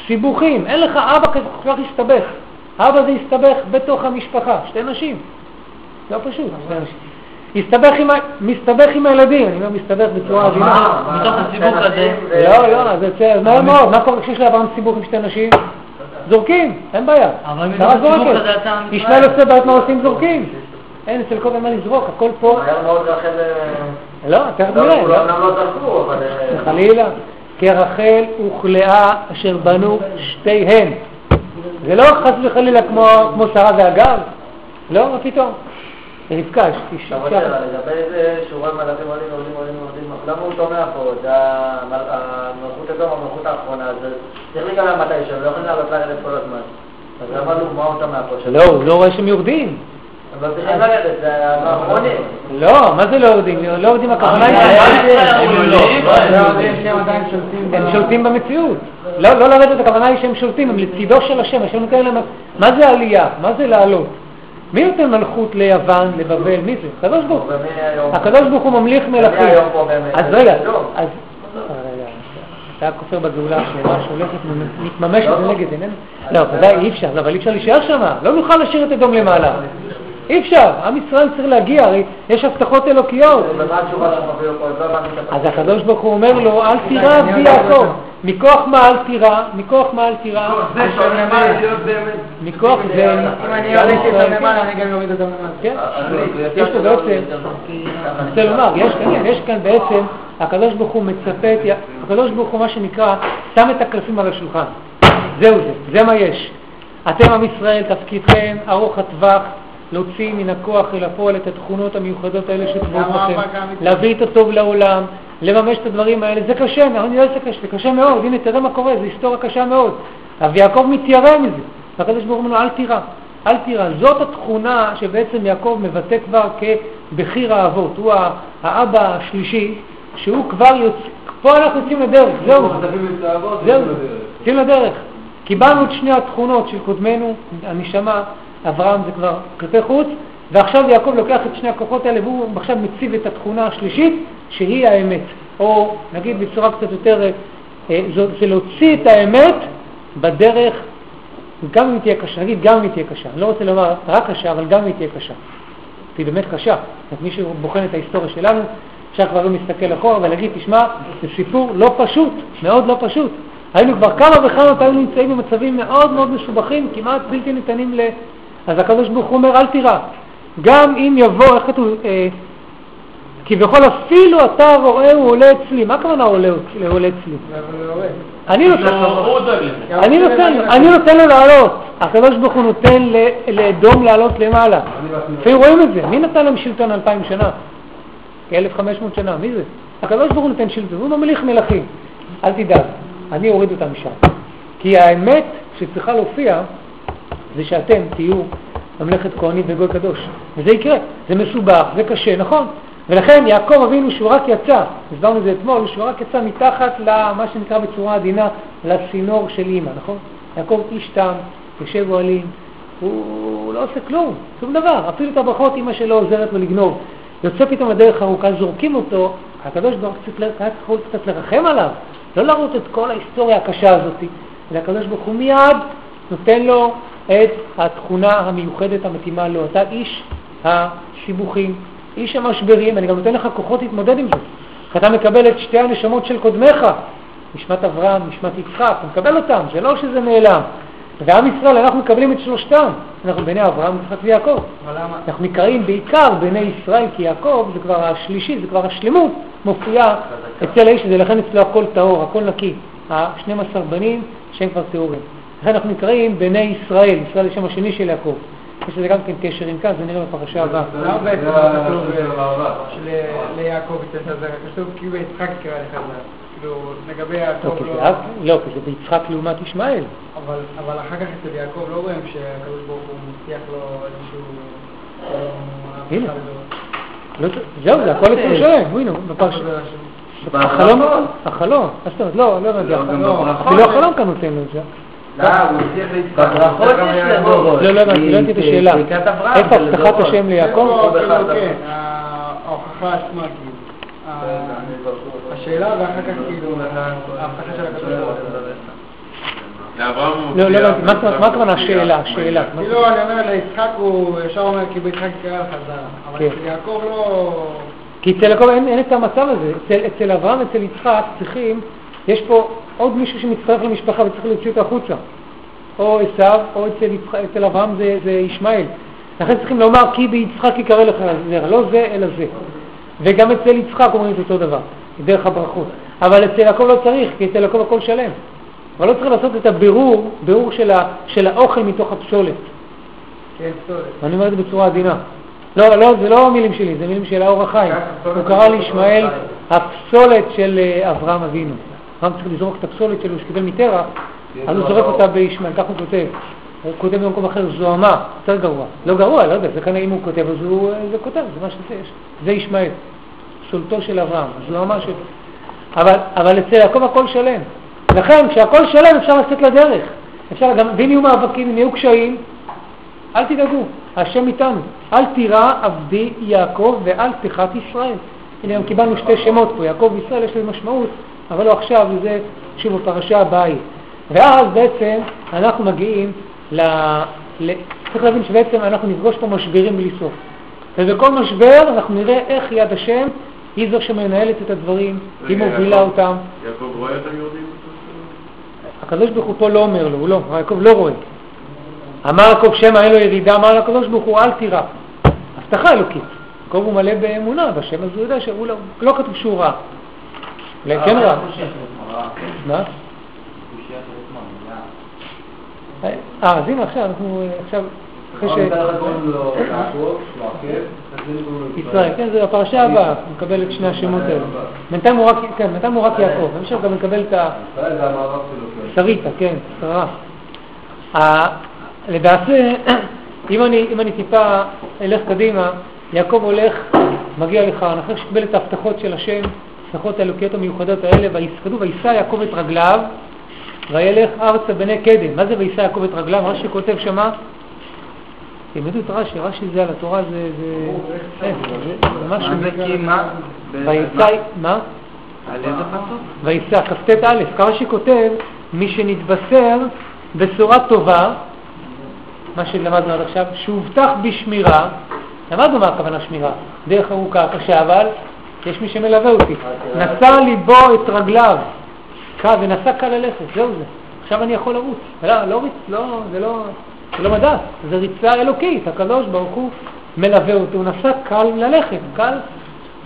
סיבוכים. אין לך אבא כזה כל כך הסתבך. אבא זה הסתבך בתוך המשפחה, שתי נשים. לא פשוט, שתי נשים. הסתבך עם, מסתבך עם הילדים, אני אומר מסתבך בצורה עדינה. מתוך הסיבוך הזה, לא, לא, זה יוצא, מהר מאוד, מה קורה כשיש לאברהם סיבוך עם שתי נשים? זורקים, אין בעיה. אבל מתוך הסיבוך. הזה אתה ישמעאל. עושה בעיות מה עושים זורקים. אין אצל כל מה לזרוק, הכל פה. מהר מאוד רחל... לא, תכף לא, נראה. אומנם לא זרקו, אבל... אה, <laughs> חלילה. כרחל וכלאה אשר בנו שתיהן. זה לא חס וחלילה כמו שרה והגר, לא, מה פתאום. רבקה, עוד שאלה, לגבי זה שורי מלאכים עולים עולים עולים עולים, למה הוא טומע פה? המל- המלכות הזו, המלכות האחרונה, זה צריך להיגמר מתישהו, לא יכולים לעלות לרדת כל הזמן. אז למה הוא, מה הוא טומע פה? לא, הוא לא רואה שהם יורדים. לא צריכים לרדת, זה האחרונים. לא, מה זה לא יורדים? לא יורדים הכוונה היא... הם שולטים במציאות. לא לא לרדת, הכוונה היא שהם שולטים, הם לצידו של השם, השם נותן להם... מה זה עלייה? מה זה לעלות? מי נותן מלכות ליוון, לבבל? מי זה? הקדוש ברוך הוא. הקדוש ברוך הוא ממליך מלכים. אז רגע, לא. אז... שהיה כופר בגאולה השלמה שהולכת ומתממשת לנגד עינינו? לא, ודאי אי אפשר, לא, אבל אי אפשר להישאר שם, לא נוכל להשאיר את אדום למעלה. אי אפשר, עם ישראל צריך להגיע, הרי יש הבטחות אלוקיות. לא את אז. הקדוש ברוך הוא אומר לו, אל תירא עבדי יעקב. מכוח מה אל תירא? מכוח מה אל תירא? זה שם למעלה, להיות באמת. מכוח זה... אם אני אוריד אותם למעלה, אני גם אוריד אותם למעלה. כן, אז יש פה בעצם, אני רוצה לומר, יש כאן, יש כאן בעצם, הקדוש ברוך הוא מצפה, את- הקדוש ברוך הוא מה שנקרא, שם את הקלפים על השולחן. זהו זה, זה מה יש. אתם עם ישראל, תפקידכם ארוך הטווח, להוציא מן הכוח אל הפועל את התכונות המיוחדות האלה שטבועות בכם, האמיתי? להביא את הטוב לעולם, לממש את הדברים האלה, זה קשה, אני יודע שזה קשה, זה קשה מאוד, הנה תראה מה קורה, זו היסטוריה קשה מאוד. אבל יעקב מתיירא מזה, והקדוש ברוך הוא אומר לו אל תירא, אל תירא. זאת התכונה שבעצם יעקב מבטא כבר כבחיר האבות, הוא האבא השלישי, שהוא כבר יוצא, פה אנחנו יוצאים לדרך, זהו, זהו, יוצאים לדרך. יוצאים לדרך. קיבלנו את שני התכונות של קודמנו, הנשמה, אברהם זה כבר כלפי חוץ, ועכשיו יעקב לוקח את שני הכוחות האלה והוא עכשיו מציב את התכונה השלישית, שהיא האמת. או נגיד בצורה קצת יותר, אה, זה, להוציא את האמת בדרך, גם אם תהיה קשה, נגיד גם אם תהיה קשה, אני לא רוצה לומר רק קשה, אבל גם אם תהיה קשה. היא באמת קשה. זאת מי שבוחן את ההיסטוריה שלנו, אפשר כבר לא מסתכל אחורה ולהגיד, תשמע, זה סיפור לא פשוט, מאוד לא פשוט. היינו כבר כמה וכמה פעמים נמצאים במצבים מאוד מאוד מסובכים, כמעט בלתי ניתנים. אז הקדוש ברוך הוא אומר, אל תירא. גם אם יבוא, איך כתוב, אה, כביכול אפילו אתה רואה הוא עולה אצלי. מה הכוונה עולה, עולה אצלי? אני נותן, לזה. אני נותן, אני לו לעלות. הקדוש ברוך הוא נותן לאדום לעלות למעלה. לפעמים רואים את זה. מי נתן להם שלטון אלפיים שנה? כ-1500 שנה, מי זה? הקדוש ברוך הוא נותן שלטון, הוא ממליך מלכים. אל תדאג, אני אוריד אותם משם. כי האמת שצריכה להופיע זה שאתם תהיו ממלכת כהנים וגוי קדוש. וזה יקרה. זה מסובך, זה קשה, נכון? ולכן יעקב אבינו שהוא רק יצא, הסברנו את זה אתמול, שהוא רק יצא מתחת למה שנקרא בצורה עדינה, לצינור של אימא, נכון? יעקב איש תם, יושב אוהלים, הוא לא עושה כלום, שום דבר, אפילו את הברכות אימא שלו עוזרת לו לגנוב. יוצא פתאום לדרך ארוכה, זורקים אותו, הקדוש ברוך הוא היה יכול קצת לרחם עליו, לא להראות את כל ההיסטוריה הקשה הזאת, אלא הקדוש ברוך הוא מיד נותן לו את התכונה המיוחדת המתאימה לו. אתה איש הסיבוכים, איש המשברים, אני גם נותן לך כוחות להתמודד עם זה. כי אתה מקבל את שתי הנשמות של קודמיך, נשמת אברהם, נשמת יצחק, אתה מקבל אותם, זה לא שזה נעלם. ועם ישראל, אנחנו מקבלים את שלושתם. אנחנו בני אברהם, יצחק ויעקב. אנחנו נקראים בעיקר בני ישראל, כי יעקב זה כבר השלישי, זה כבר השלמות, מופיעה אצל האיש הזה, לכן אצלו הכל טהור, הכל נקי. ה-12 בנים שהם כבר טהורים. לכן אנחנו נקראים בני ישראל, ישראל זה שם השני של יעקב. יש לזה גם כן קשר עם כאן, זה נראה בפרשה הבאה. למה בעצם זה כתוב השם של המאבק. של- ליעקב יצא זרע? כתוב כי ביצחק יקרא לך. כאילו, לגבי לא, יעקב לא... לא, כי זה ביצחק לעומת ישמעאל. אבל אבל אחר כך אצל יעקב לא רואים שהקדוש ברוך הוא מבטיח לו איזשהו... הנה. לא, זהו, זה הכל אצל שלם, הנה, בפרשה. החלום, החלום, מה זאת אומרת? לא, לא הבנתי, לא, החלום. בברכות. אפילו החלום כאן נותן לו את זה. לא, הוא יש. לבורות. לא, לא הבנתי, לא את השאלה. איפה הבטחת דורות. השם ליעקב? לא, הדברים. כן, ההוכחה עצמה, כאילו. ה- השאלה ואחר כך כאילו ההבטחה של הקדוש ברוך הוא. לא, לא הבנתי, מה הכוונה- השאלה? השאלה. כאילו אני אומר ליצחק הוא ישר אומר כי ביצחק יקרא לך זרע, אבל כן. אצל יעקב לא... כי אצל יעקב אין, את המצב הזה. אצל אברהם, אצל יצחק, צריכים, יש פה עוד מישהו שמצטרף למשפחה וצריך להוציא אותו החוצה. או עשיו, או אצל, אצל אברהם זה, זה ישמעאל. לכן צריכים לומר כי ביצחק יקרא לך זרע, לא זה אלא זה. וגם אצל יצחק אומרים את אותו דבר, דרך הברכות. אבל אצל יעקב לא צריך, כי אצל יעקב הכל שלם. אבל לא צריך לעשות את הבירור, בירור של, ה, של האוכל מתוך הפסולת. כן, פסולת. ואני אומר את זה בצורה עדינה. לא, לא, זה לא מילים שלי, זה מילים של האור החיים. הוא קרא לישמעאל הפסולת של אה, אברהם אבינו. אברהם צריך לזרוק את הפסולת שלו שקיבל מטרח, אז הוא זורק אותה בישמעאל, כך הוא כותב. הוא כותב במקום אחר זוהמה, יותר גרוע. לא גרוע, לא יודע, זה כנראה אם הוא כותב, אז הוא אה, זה כותב, זה מה שזה יש. זה ישמעאל, סולתו של אברהם, זוהמה של... אבל, אבל אצל יעקב הכל שלם. לכן, כשהכל שלם אפשר לצאת לדרך. אפשר גם, ואם יהיו מאבקים, אם יהיו קשיים, אל תדאגו, השם איתנו. אל תירא עבדי יעקב ואל תחת ישראל. הנה, גם קיבלנו שתי שמות פה, יעקב וישראל, יש לזה משמעות אבל לא עכשיו, זה שוב בפרשה הבאה היא. ואז בעצם אנחנו מגיעים ל... ל... צריך להבין שבעצם אנחנו נפגוש פה משברים בלי סוף. ובכל משבר אנחנו נראה איך יד השם היא זו שמנהלת את הדברים, היא מובילה יעקב- אותם. יעקב רואה אותם יורדים? הקדוש ברוך הוא פה לא אומר לו, הוא לא, יעקב לא רואה. אמר יעקב שמא אין לו ירידה, אמר לקדוש ברוך הוא אל תירא. הבטחה אלוקית. יעקב הוא מלא באמונה בשם, אז הוא יודע שהוא לא, לא כתוב שהוא רע. אם כן רע. מה? אה, אז הנה עכשיו, אנחנו אה, עכשיו, אחרי ש... ישראל, כן, זה בפרשה הבאה, הוא מקבל את שני השמות האלה. בינתיים הוא רק, כן, בינתיים הוא רק יעקב, בהמשך גם מקבל את ה... שריטה, כן, שררה. ה- למעשה, <clears throat> אם אני, אם אני טיפה אלך קדימה, יעקב הולך, מגיע לכאן, אחרי שקיבל את ההבטחות של השם, ההבטחות האלוקיות המיוחדות האלה, כתוב, ויישא יעקב את רגליו, וילך ארצה בני קדם. מה זה ויישא יעקב את רגליו? רש"י כותב שמה? תלמדו את רש"י, רש"י זה על התורה, זה... זה... כן, ממש... מה זה כי מה? מה? על איזה פסוק? ויישא, כ"ט א', רש"י כותב, מי שנתבשר בשורה טובה, מה שלמדנו עד עכשיו, שהובטח בשמירה, למדנו מה הכוונה שמירה, דרך ארוכה, קשה, אבל יש מי שמלווה אותי, נשא ליבו את רגליו, קל, ונסע קל ללכת, זהו זה, עכשיו אני יכול לרוץ, לא, לא ריץ, לא, זה לא, זה לא מדע, זה ריצה אלוקית, הקדוש ברוך הוא מלווה אותו, הוא נסע קל ללכת, קל,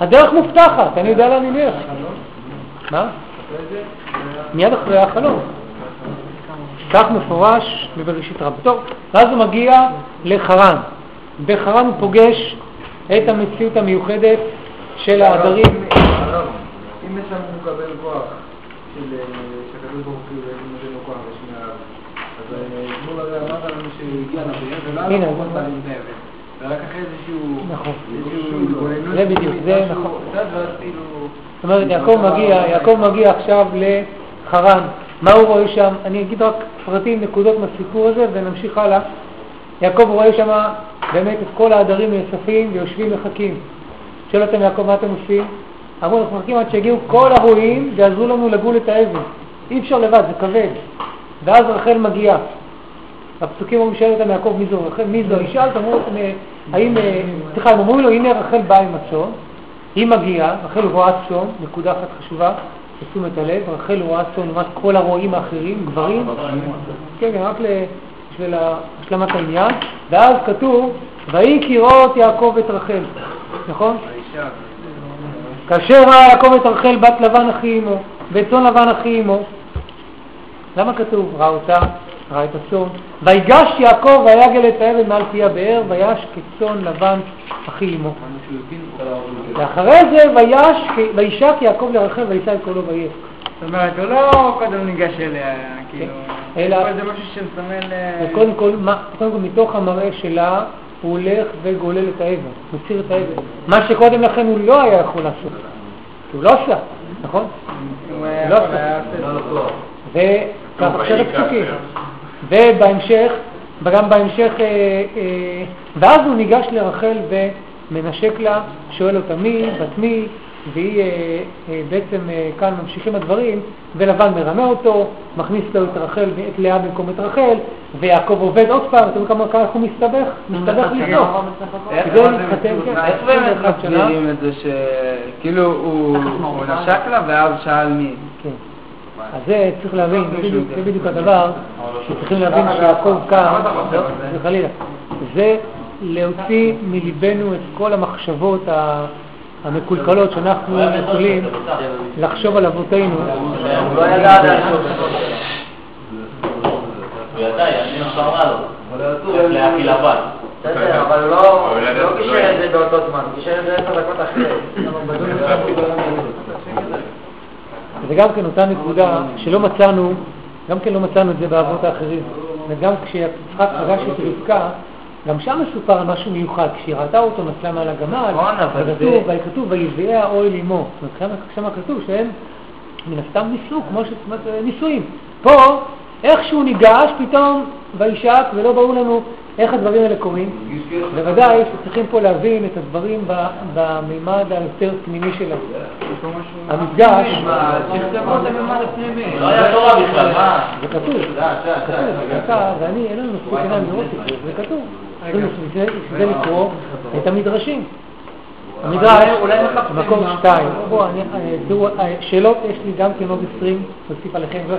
הדרך מובטחת, אני יודע לאן אני אלך. מה? מיד אחרי החלום. כך מפורש בבראשית רב. טוב, ואז הוא מגיע לחרן. בחרן הוא פוגש את המציאות המיוחדת של העדרים. אם משם הוא מקבל כוח של שהקדוש ברוך הוא נותן לו כוח בשמירה, אז אתמול הרי אמרת לנו ולא היה לו כוח. ורק אחרי. נכון. איזשהו התבוננות, זה בדיוק, זה נכון. כאילו... זאת אומרת, יעקב מגיע, יעקב מגיע עכשיו לחרן. מה הוא רואה שם? אני אגיד רק פרטים, נקודות מהסיפור הזה ונמשיך הלאה. יעקב רואה שם באמת את כל העדרים נאספים ויושבים מחכים. שואל אותם יעקב, מה אתם עושים? אמרו, אנחנו מחכים עד שיגיעו כל הרועים ויעזרו לנו לגול את האבן. אי אפשר לבד, זה כבד. ואז רחל מגיעה. הפסוקים אומרים, שואל אותם יעקב, מי זו רחל? מי זו האישה? אז אמרו, אה, האם, אה, סליחה, הם אומרים לו, הנה רחל באה עם הצאן. היא מגיעה, רחל רואה צאן, נקודה אחת חשובה, לתשומת הלב, רחל רואה צאן לעומת כל הרועים האחרים, גברים, כן, כן, רק בשביל השלמת העניין, ואז כתוב, ויהי כראות יעקב את רחל, נכון? כאשר ראה יעקב את רחל בת לבן אחי אמו, ואת צאן לבן אחי אמו, למה כתוב ראה אותה, ראה את הצאן, ויגש יעקב ויגל את האבן מעל פי הבאר, ויש כצאן לבן אחי אמו. ואחרי זה ויש, וישק יעקב לרחל וישא את קולו ויהיה. זאת אומרת, הוא לא קודם ניגש אליה, כאילו... אלא- אבל זה משהו שמסמל... אה, וקודם כל, מה, קודם כל מתוך המראה שלה הוא הולך וגולל את האבן, מסיר את האבן. מה שקודם לכן הוא לא היה יכול לעשות, כי הוא לא עשה, נכון? הוא לא עשה. טוב, עכשיו הפסוקים. ובהמשך, וגם בהמשך, אה, אה, ואז הוא ניגש לרחל ומנשק לה, שואל אותה מי, בת מי, והיא אה, אה, בעצם אה, כאן ממשיכים הדברים, ולבן מרמה אותו, מכניס לו את רחל, את לאה במקום את רחל, ויעקב עובד עוד פעם, אתם יודעים כמה הוא מסתבך? מסתבך לסוף. איך זה זה מתחתן, כן, איך באמת 21 שנה. מסבירים את זה שכאילו הוא נשק לה ואז שאל מי? כן. אז זה צריך להבין, זה בדיוק, זה בדיוק הדבר שצריכים להבין שיעקב כאן, לא, זה חלילה, זה להוציא מליבנו את כל המחשבות ה- המקולקלות שאנחנו יכולים לחשוב על אבותינו. הוא לא ידע עדיין. הוא ידע, יעני שרה לו. לאחי לבן. בסדר, אבל לא לא לא את. זה באותו זמן, קישר את זה עשר דקות אחרי. זה גם כן אותה נקודה שלא מצאנו, גם כן לא מצאנו את זה באבות האחרים. וגם כשיצחק פגש את רבקה, גם שם מסופר על משהו מיוחד. כשהיא ראתה אותו נסעה מעל הגמל, נכון, וכתוב, זה- וכתוב, ויביאה אוהל עמו. זאת אומרת, שם- כתוב שהם מן הסתם ניסו, כמו ש... נישואים. פה איך שהוא ניגש, פתאום וישק, ולא ברור לנו איך הדברים האלה קורים. בוודאי שצריכים פה להבין את הדברים במימד היותר פנימי שלהם. המפגש, תכתבו את הפנימי. לא היה תורה בכלל, מה? זה כתוב, כתוב, אתה ואני, אין לנו מספיק עיניים לראות את זה, זה כתוב. בשביל זה- לקרוא את המדרשים. המדרש, מקום שתיים. אה, שאלות יש לי גם כן עוד 20, נוסיף עליכם, לא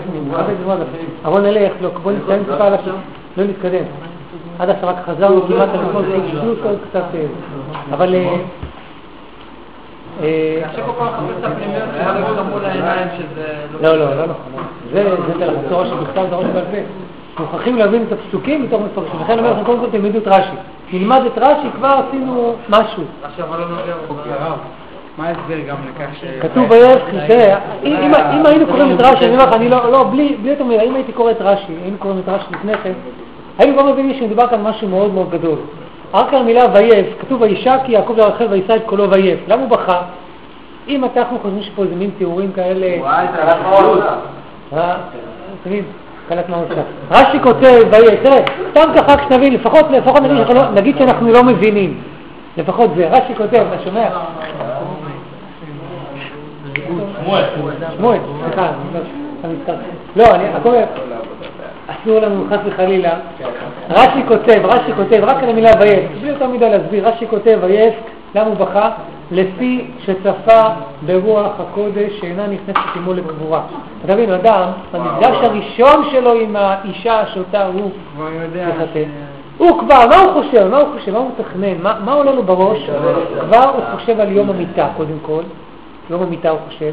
אבל נלך, לא, בואו נתקדם טיפה על השם, לא נתקדם. עד עכשיו רק חזרנו כמעט על כל סעיף פלוס עוד קצת, אה, אבל... אה, אה. לא, לא, לא נכון. זה התורה שבכתב זה ראש בעל פה. מוכרחים להבין את הפסוקים מתוך מפרשים. לכן אני אומר לכם, קודם כל תלמדו את רש"י. נלמד את רש"י, כבר עשינו משהו. עכשיו אבל לא נוגע אוקיי, הרב. מה ההסבר גם לכך ש... כתוב תראה, אם- היינו קוראים את רש"י, אני אומר לך, אני לא, לא, בלי יותר מדי, אם הייתי קורא את רש"י, היינו קוראים את רש"י לפני כן, היינו כבר מבינים שמדובר כאן משהו מאוד מאוד גדול. רק על המילה ויף, כתוב וישק כי יעקב לרחל ויישא את קולו ויף. למה הוא בכה? אם אנחנו חושבים שפה איזה מין תיאורים כאלה... וואי, זה הלך מאוד. אתה מבין? קלט מה הוא עושה. רש"י כותב, תראה, סתם ככה רק שתבין, לפחות, לפחות נגיד, שאנחנו לא- נגיד שאנחנו לא מבינים. לפחות זה. רש"י כותב, אתה שומע? שמואל. שמואל, סליחה, אני לא- אני. לא, הכל, אסור לנו חס וחלילה. רש"י כותב, רש"י כותב, רק על המילה ויף, בלי יותר מדי להסביר, רש"י כותב ויף, למה הוא בכה? לפי שצפה ברוח הקודש שאינה נכנסת עמו לקבורה. אתה מבין, אדם, במפגש הראשון שלו עם האישה שאותה הוא. מחטא, הוא כבר, מה הוא חושב? מה הוא חושב? מה הוא מתכנן? מה, מה עולה לו בראש? כבר הוא חושב על יום המיטה קודם כל, יום המיטה הוא חושב,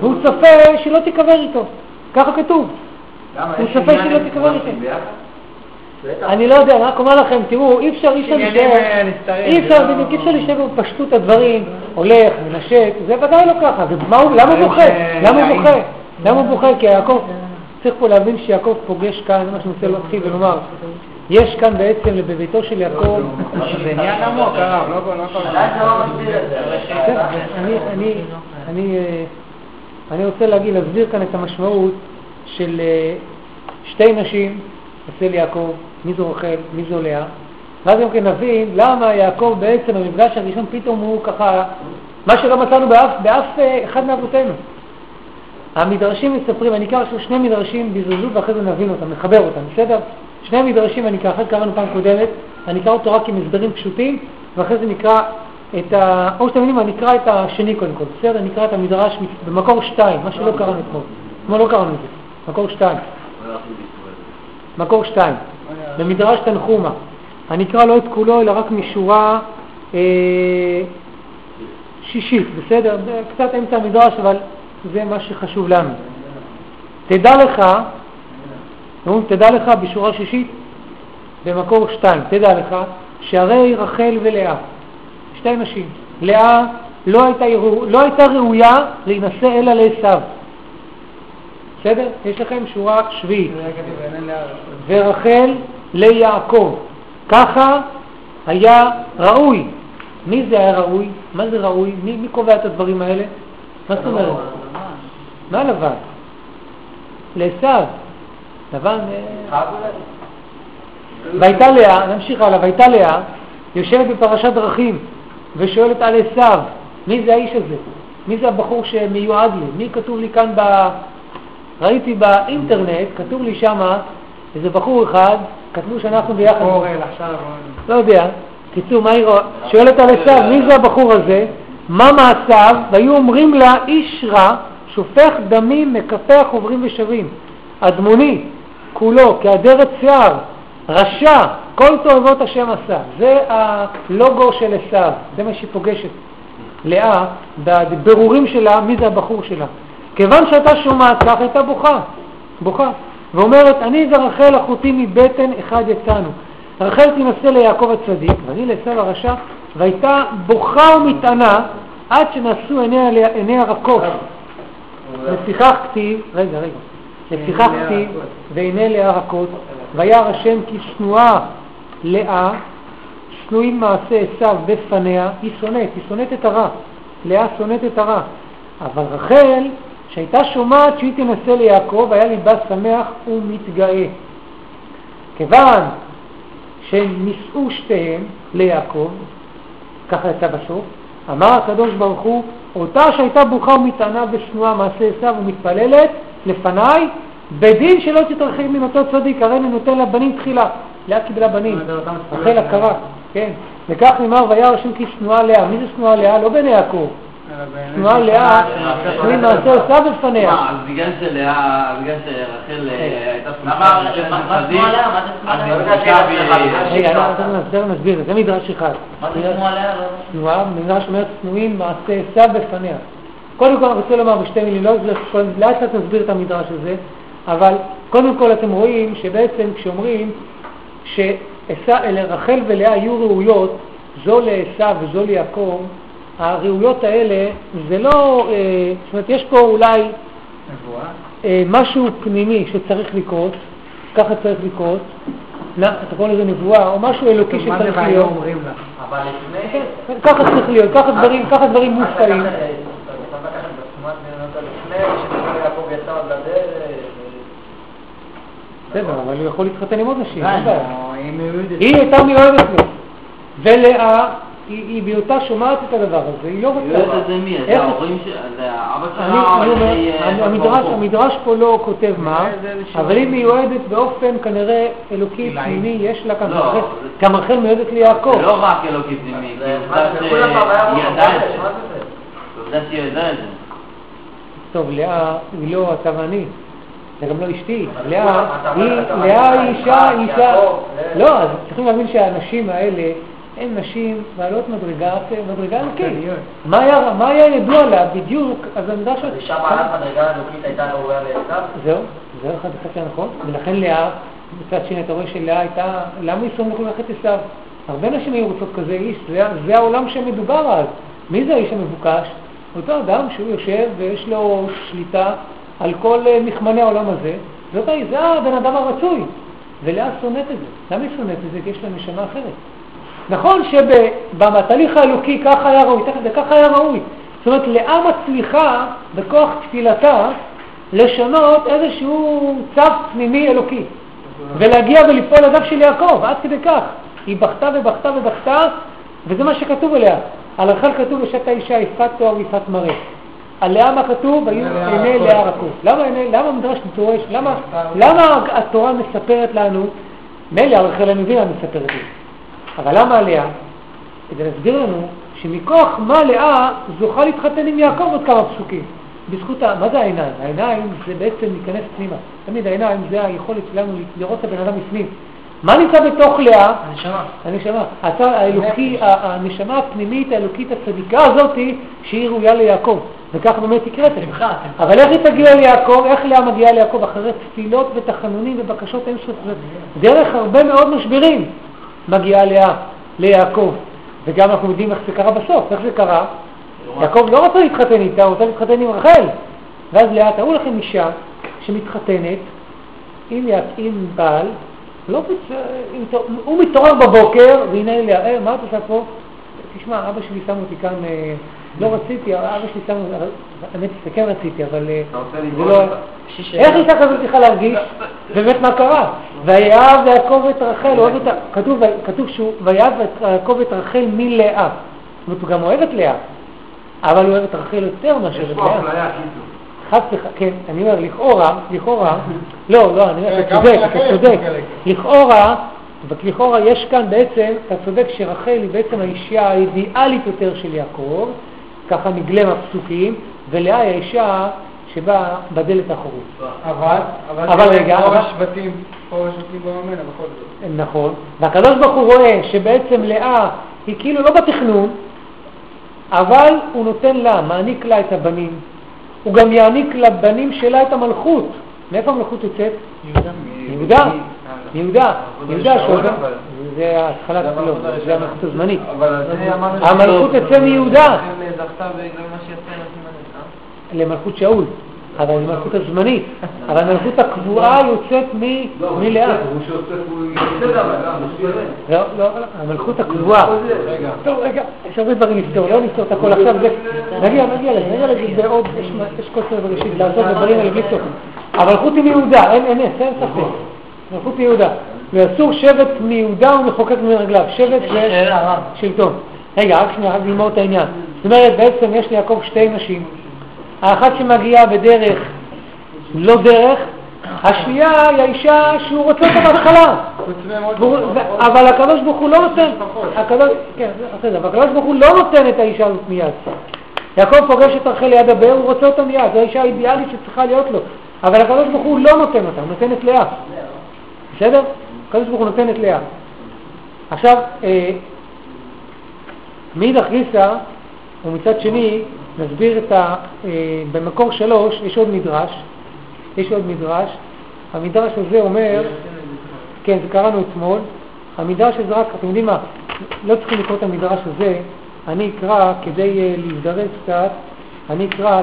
והוא צופה שלא תיקבר איתו, ככה כתוב. הוא צופה שלא תיקבר איתו. אני לא יודע, אני רק אומר לכם, תראו, אי אפשר, אי אפשר להישאר, אה, אי אפשר, זה לא- בדיוק, אי אפשר להישאר בפשטות הדברים, הולך, מנשק, זה ודאי לא ככה, למה הוא בוכה? למה הוא. בוכה? למה הוא בוכה? כי יעקב, צריך פה להבין שיעקב פוגש כאן, זה מה שאני רוצה להתחיל ולומר, יש כאן בעצם בביתו של יעקב, זה עניין עמוק, הרב, לא לא לא אני, אה, אני רוצה להגיד, להסביר כאן את המשמעות של אה, שתי נשים אצל יעקב, מי זו רחל, מי זו לאה, ואז גם כן נבין למה יעקב בעצם במפגש הראשון פתאום הוא ככה, מה שלא מצאנו באף, באף אה, אחד מאבותינו. המדרשים מספרים, אני אקרא שני מדרשים בזריזות ואחרי זה נבין אותם, נחבר אותם, בסדר? שני מדרשים אני אקרא, אחרי קראנו פעם קודמת, אני אקרא אותו רק עם הסברים פשוטים, ואחרי זה נקרא את ה... או שאתם יודעים מה, נקרא את השני קודם כל, בסדר? נקרא את המדרש במקור שתיים, מה שלא קראנו אתמול. אתמול לא קראנו את זה, מקור שתיים. מקור שתיים, במדרש תנחומה. אני אקרא לא את כולו, אלא רק משורה אה, שישית, בסדר? קצת אמצע המדרש, אבל זה מה שחשוב לנו. תדע לך, אומרים, תדע לך בשורה שישית, במקור שתיים, תדע לך, שהרי רחל ולאה, שתי נשים, לאה לא הייתה, לא הייתה ראויה להינשא אלא לעשו. בסדר? יש לכם שורה שביעית. ורחל ליעקב. ככה היה ראוי. מי זה היה ראוי? מה זה ראוי? מי, מי קובע את הדברים האלה? מה זאת אומרת? מה לבן? לעשו. לבן... אה, והייתה לאה, נמשיך הלאה, והייתה לאה, יושבת בפרשת דרכים ושואלת על עשו, מי זה האיש הזה? מי זה הבחור שמיועד לי? מי כתוב לי כאן ב... ראיתי באינטרנט, כתוב לי שמה איזה בחור אחד, כתבו שאנחנו ביחד. אורל, עכשיו... לא יודע. קיצור, מה היא רואה? שואלת על עשיו, מי זה הבחור הזה? מה מעשיו? והיו אומרים לה, איש רע, שופך דמים, מקפח עוברים ושבים. אדמוני, כולו, כאדרת שיער, רשע, כל תועבות השם עשה. זה הלוגו של עשיו, זה מה שהיא פוגשת. לאה, בבירורים שלה, מי זה הבחור שלה. כיוון שהייתה שומעת כך, הייתה בוכה, בוכה, ואומרת, אני ורחל אחותי מבטן אחד יצאנו. רחל תינשא ליעקב הצדיק, ואני לעשו הרשע, והייתה בוכה ומתענה עד שנשאו עיניה, עיניה רכות. לפיכך כתיב, רגע, רגע, לפיכך כתיב, ועיני לאה רכות, וירא השם כי שנואה לאה, שנואים מעשה עשיו בפניה, היא שונאת, היא שונאת את הרע, לאה שונאת את הרע, אבל רחל שהייתה שומעת שהיא תנסה ליעקב, היה ליבה שמח ומתגאה. כיוון שהם נישאו שתיהם ליעקב, ככה יצא בסוף, אמר הקדוש ברוך הוא, אותה שהייתה בוכה ומטענה ושנואה מעשה עשיו ומתפללת לפניי, בדין שלא תתרחק מן אותו צדיק, הרי אני נותן לה בנים תחילה. לאה קיבלה בנים, רחל הכרה, כן. וכך נאמר, וירא השם כי שנואה לאה. מי זה שנואה לאה? לא בני יעקב. שנואה לאה, שנואים מעשה עושה בפניה. מה, אז בגלל שלאה, בגלל שרחל אה, הייתה למה- שמחה לשם מה- מה צדיק, תנועה עליה? מה תנועה? היא לא ב- רגע, אני רוצה נסביר, זה מדרש אחד. מה זה תנועה עליה? לא- שנואה, מדרש אומרת שנואים מעשה עשיו בפניה. קודם כל אני רוצה לומר בשתי מילים, לא, לא- לאט לאט נסביר את המדרש הזה, אבל קודם כל אתם רואים שבעצם כשאומרים שרחל ולאה היו ראויות, זו לעשו וזו ליעקב, הראויות האלה זה לא, אה, זאת אומרת יש פה אולי? אה, משהו פנימי שצריך לקרות, ככה צריך לקרות, נא, אתה קורא לזה נבואה, או משהו אלוקי מה זה שצריך והיום להיות. אומרים לה? אבל לפני... ככה צריך להיות, ככה דברים, ככה דברים יצא עוד לדרך. בסדר, אבל הוא יכול להתחתן עם עוד נשים, אין בעיה. היא הייתה מיועדת לו, ולאה, היא היא בהיותה שומעת את הדבר הזה, היא לא רוצה. יועץ הזה מי? זה איך- ההורים של... זה אבא שלה המדרש? המדרש פה לא כותב מה, זה אבל היא מיועדת באופן כנראה אלוקי. פנימי, יש לה כאן לא, רחל- זה- גם רחל מיועדת ליעקב. זה לא רק אלוקי פנימי, זה- עובדה זה, שהיא ידעה את זה. זה זה? את זה. טוב, לאה היא לא אתה ואני, זה גם לא אשתי. לאה היא היא אישה, היא אישה... זה- לא, אז צריכים להבין שהנשים האלה הן נשים בעלות מדרגה, מדרגה אלוקית. מה היה- מה היה ידוע לה בדיוק, אז המדרש... אז אישה בעלת מדרגה אלוקית הייתה ראויה לעשו? זהו, זה אחד אחד שהיה נכון, ולכן לאה, מצד שני אתה רואה שלאה הייתה, למה היא סומכת ללכת עשיו? הרבה נשים היו רוצות כזה איש, זה, זה העולם שמדובר אז. מי זה האיש המבוקש? אותו אדם שהוא יושב ויש לו שליטה על כל אה, מכמני העולם הזה, זאת, זה הבן אדם הרצוי. ולאה שונאת את זה. למה היא שונאת את זה? כי יש לה נשמה אחרת. נכון שבתהליך האלוקי ככה היה ראוי, תכף זה ככה היה ראוי. זאת אומרת, לאה מצליחה בכוח תפילתה לשנות איזשהו צו פנימי אלוקי, ולהגיע ולפעול לדף של יעקב, עד כדי כך. היא בכתה ובכתה ובכתה, וזה מה שכתוב עליה. על רחל כתוב ושת האישה יפת תואר ויפת מראה. על לאה מה כתוב? היו עיני. לאה רכות. למה עיני- למה המדרש דורש? למה למה התורה מספרת לנו? מילא על רחל אני מבין מה מספרת לי. אבל למה עליה? כדי להסביר לנו שמכוח מה לאה זוכה להתחתן עם יעקב עוד כמה פסוקים. בזכות ה... מה זה העיניים? העיניים זה בעצם להיכנס פנימה. תמיד העיניים זה היכולת שלנו לראות את הבן אדם בפנים. מה נמצא בתוך לאה? הנשמה. הנשמה. אתה האלוקי, הנשמה הפנימית האלוקית הצדיקה הזאתי שהיא ראויה ליעקב. וככה באמת הקראת. אבל איך היא תגיע ליעקב? איך לאה מגיעה ליעקב? אחרי תפילות ותחנונים ובקשות אינסוף. דרך הרבה מאוד משברים מגיעה לאה ליעקב. וגם אנחנו יודעים איך זה קרה בסוף. איך זה קרה? יעקב לא רצה להתחתן איתה, הוא רצה להתחתן עם רחל. ואז לאה, תראו לכם אישה שמתחתנת עם, עם בעל, לא. הוא מתעורר בבוקר, והנה לאה, אה, מה את עושה פה? תשמע, אבא שלי שם אותי כאן, אה, לא רציתי, אבא שלי שם האמת היא שכן רציתי, אבל אה, זה לא... איך אישה כזאת צריכה להרגיש? באמת מה קרה? ויאהב יעקב את רחל, כתוב, כתוב שהוא, ויאהב יעקב את רחל מלאה. זאת אומרת, הוא גם אוהב את לאה, אבל הוא אוהב את רחל יותר מאשר יש את פה לאה. אפליה, קיצור. חס וחלילה, כן, אני אומר, לכאורה, לכאורה, לא, לא, אני אומר, אתה צודק, אתה יש צודק. לכאורה, לכאורה יש כאן בעצם, אתה צודק שרחל היא בעצם האישה האידיאלית יותר של יעקב, ככה נגלה מהפסוקים, ולאה היא האישה שבאה בדלת האחורית. אבל, אבל זה רגע, אבל- השבטים, רוב השבטים בממנה, בכל זאת. נכון, והקדוש ברוך הוא רואה שבעצם לאה היא כאילו לא בתכנון, אבל הוא נותן לה, מעניק לה את הבנים. הוא גם יעניק לבנים שלה את המלכות. מאיפה המלכות יוצאת? יהודה. יהודה. יהודה אבל. זה התחלת, לא, זה המלכות הזמנית. המלכות מיהודה בגלל מה שיצא נשים למלכות שאול. אבל היא מלכות הזמנית. אבל המלכות הקבועה יוצאת מ- מלאה. לא, לא, המלכות הקבועה. טוב, רגע, יש הרבה דברים לפתור, לא נפתור את הכל עכשיו, זה- נגיע, נגיע לזה, נגיע לזה בעוד, יש קוצר בראשית לעשות את הדברים האלה בלי סוף. המלכות היא מיהודה, אין, אין, אין ספק. מלכות מיהודה. ואסור שבט מיהודה ומחוקק מרגליו, שבט זה? שלטון. רגע, רק שנייה, רק ללמוד את העניין. זאת אומרת, בעצם יש ליעקב שתי נשים. האחת שמגיעה בדרך לא דרך, השנייה היא האישה שהוא רוצה אותה בהתחלה. אבל הקדוש ברוך הוא לא נותן, כן, הקדוש ברוך הוא לא נותן את האישה הזאת מיד. יעקב פוגש את רחל ליד הבאר, הוא רוצה אותה מיד, זו האישה האידיאלית שצריכה להיות לו. אבל הקדוש ברוך הוא לא נותן אותה, הוא נותן את לאה. בסדר? הקדוש ברוך הוא נותן את לאה. עכשיו, אה, מאידך גיסא, ומצד שני, נסביר את ה... אה, במקור שלוש יש עוד מדרש, יש עוד מדרש, המדרש הזה אומר, כן, זה קראנו אתמול, המדרש הזה רק, אתם יודעים מה, לא צריכים לקרוא את המדרש הזה, אני אקרא כדי אה, להזדרז קצת, אני אקרא,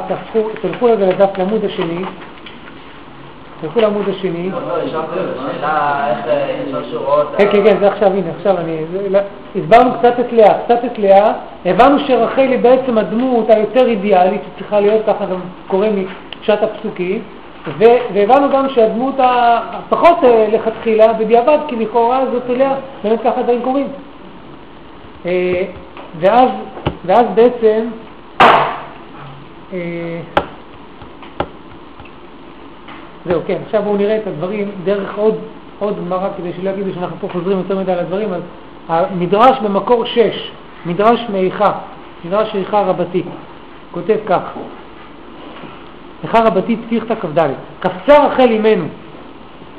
תלכו רגע לדף לעמוד השני, תלכו לעמוד השני. כן, כן, כן, זה עכשיו, הנה, עכשיו אני... זה- לא, הסברנו קצת את לאה, קצת את לאה, הבנו שרחל היא בעצם הדמות היותר אידיאלית שצריכה להיות, ככה גם קורה מפשט הפסוקים, והבנו גם שהדמות הפחות אה, לכתחילה, בדיעבד, כי לכאורה זאת לאה, באמת ככה הדברים קורים. אה, ואז, ואז בעצם, אה, זהו, כן, עכשיו בואו נראה את הדברים דרך עוד, עוד גמרא, כדי שלא יגידו שאנחנו פה חוזרים יותר מדי על הדברים, אז המדרש במקור 6, מדרש מאיכה, מדרש איכה רבתי, כותב כך, איכה רבתי פתיחתא כ"ד, קפצה רחל אימנו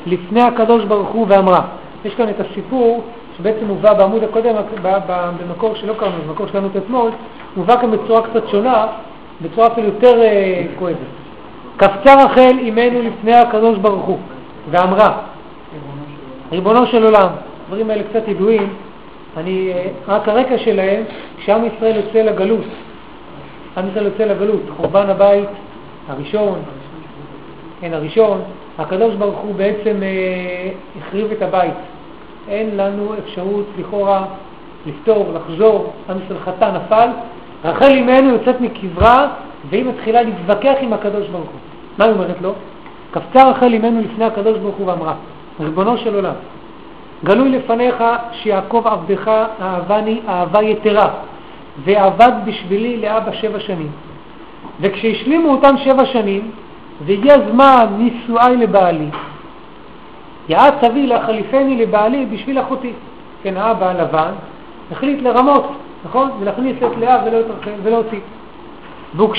לפני הקדוש ברוך הוא ואמרה, יש כאן את הסיפור שבעצם מובא בעמוד הקודם, במקור שלא קראנו, במקור שלנו את אתמול, מובא כאן בצורה קצת שונה, בצורה אפילו יותר אה, כואבת. קפצה רחל אימנו לפני הקדוש ברוך הוא ואמרה, ריבונו של עולם, הדברים האלה קצת ידועים, אני, אה, רק הרקע שלהם, כשעם ישראל יוצא לגלות, עם ישראל יוצא לגלות, חורבן הבית הראשון, כן, הראשון, הקדוש ברוך הוא בעצם אה, החריב את הבית. אין לנו אפשרות לכאורה לפתור, לחזור, עם ישראל חטא, נפל, רחל אימנו יוצאת מקברה והיא מתחילה להתווכח עם הקדוש ברוך הוא. מה היא אומרת לו? קפצה רחל אימנו לפני הקדוש ברוך הוא ואמרה, ריבונו של עולם, גלוי לפניך שיעקב עבדך אהבני אהבה יתרה, ועבד בשבילי לאבא שבע שנים. וכשהשלימו אותם שבע שנים, והגיע זמן נישואי לבעלי, יעץ אבי להחליפני לבעלי בשביל אחותי. כן, האבא הלבן החליט לרמות, נכון? ולהכניס את לאה ולא את רחל ולא אותי.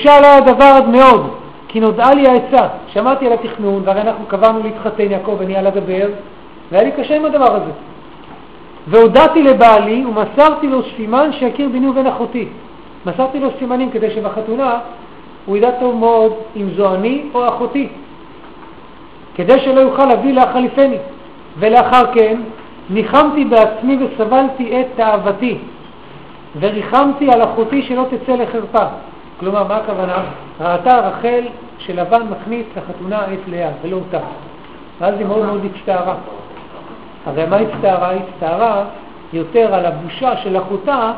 עליי הדבר עד מאוד, כי נודעה לי העצה. שמעתי על התכנון, והרי אנחנו קבענו להתחתן, יעקב ואני על הדבר, והיה לי קשה עם הדבר הזה. והודעתי לבעלי ומסרתי לו סימן שיכיר ביני ובין אחותי. מסרתי לו סימנים כדי שבחתונה הוא ידע טוב מאוד אם זו אני או אחותי, כדי שלא יוכל להביא להחליפני. ולאחר כן ניחמתי בעצמי וסבלתי את תאוותי, וריחמתי על אחותי שלא תצא לחרפה. כלומר, מה הכוונה? ראתה רחל שלבן מכניס לחתונה את לאה ולא אותה. ואז היא מאוד מאוד הצטערה. הרי מה הצטערה? היא הצטערה יותר על הבושה של אחותה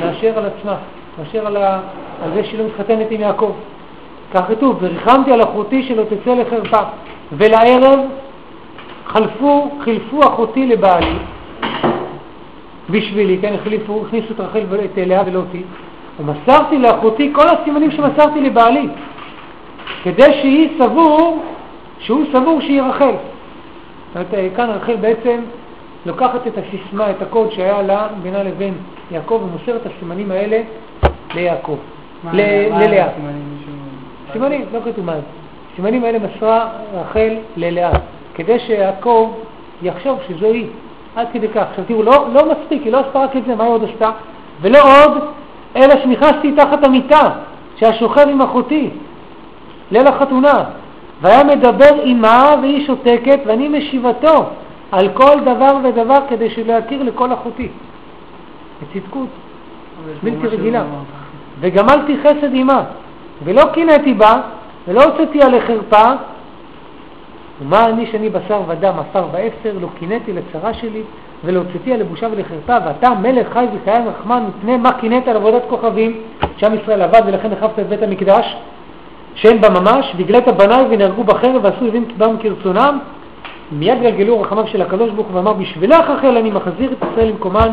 מאשר על עצמה, מאשר על, ה... על זה שהיא לא מתחתנת עם יעקב. כך כתוב, וריחמתי על אחותי שלא תצא לחרפה. ולערב חלפו, חילפו אחותי לבעלי בשבילי, כן, החליפו, הכניסו את רחל ואת לאה ולא אותי, ומסרתי לאחותי כל הסימנים שמסרתי לבעלי, כדי שהיא סבור, שהוא סבור שהיא רחל. זאת אומרת, כאן רחל בעצם לוקחת את הסיסמה, את הקוד שהיה לה בינה לבין יעקב, ומוסר את הסימנים האלה ליעקב, ללאה. סימנים, לא כתוב מה הם. הסימנים האלה מסרה רחל ללאה, כדי שיעקב יחשוב שזו היא, עד כדי כך. עכשיו תראו, לא, לא מספיק, היא לא עשתה רק את זה, מה היא עוד עשתה? ולא עוד, אלא שנכנסתי תחת המיטה, שהיה שוכב עם אחותי, ליל החתונה, והיה מדבר עמה והיא שותקת, ואני משיבתו על כל דבר ודבר כדי שלהכיר לכל אחותי. בצדקות, בלתי רגילה. וגמלתי חסד עמה, ולא קינאתי בה, ולא הוצאתי עלי חרפה, ומה אני שאני בשר ודם, עפר ואפר, לא קינאתי לצרה שלי, ולא הוצאתי על בושה ולחרפה, ואתה מלך חי וקיים רחמן, מפני מה קינאת על עבודת כוכבים, שעם ישראל עבד ולכן החבת את בית המקדש, שאין בה ממש, והגלית בניי ונהרגו בחרב ועשו יבין בם כרצונם, מיד גלגלו רחמיו של הקדוש ברוך הוא ואמר בשבילך רחל אני מחזיר את ישראל למקומן.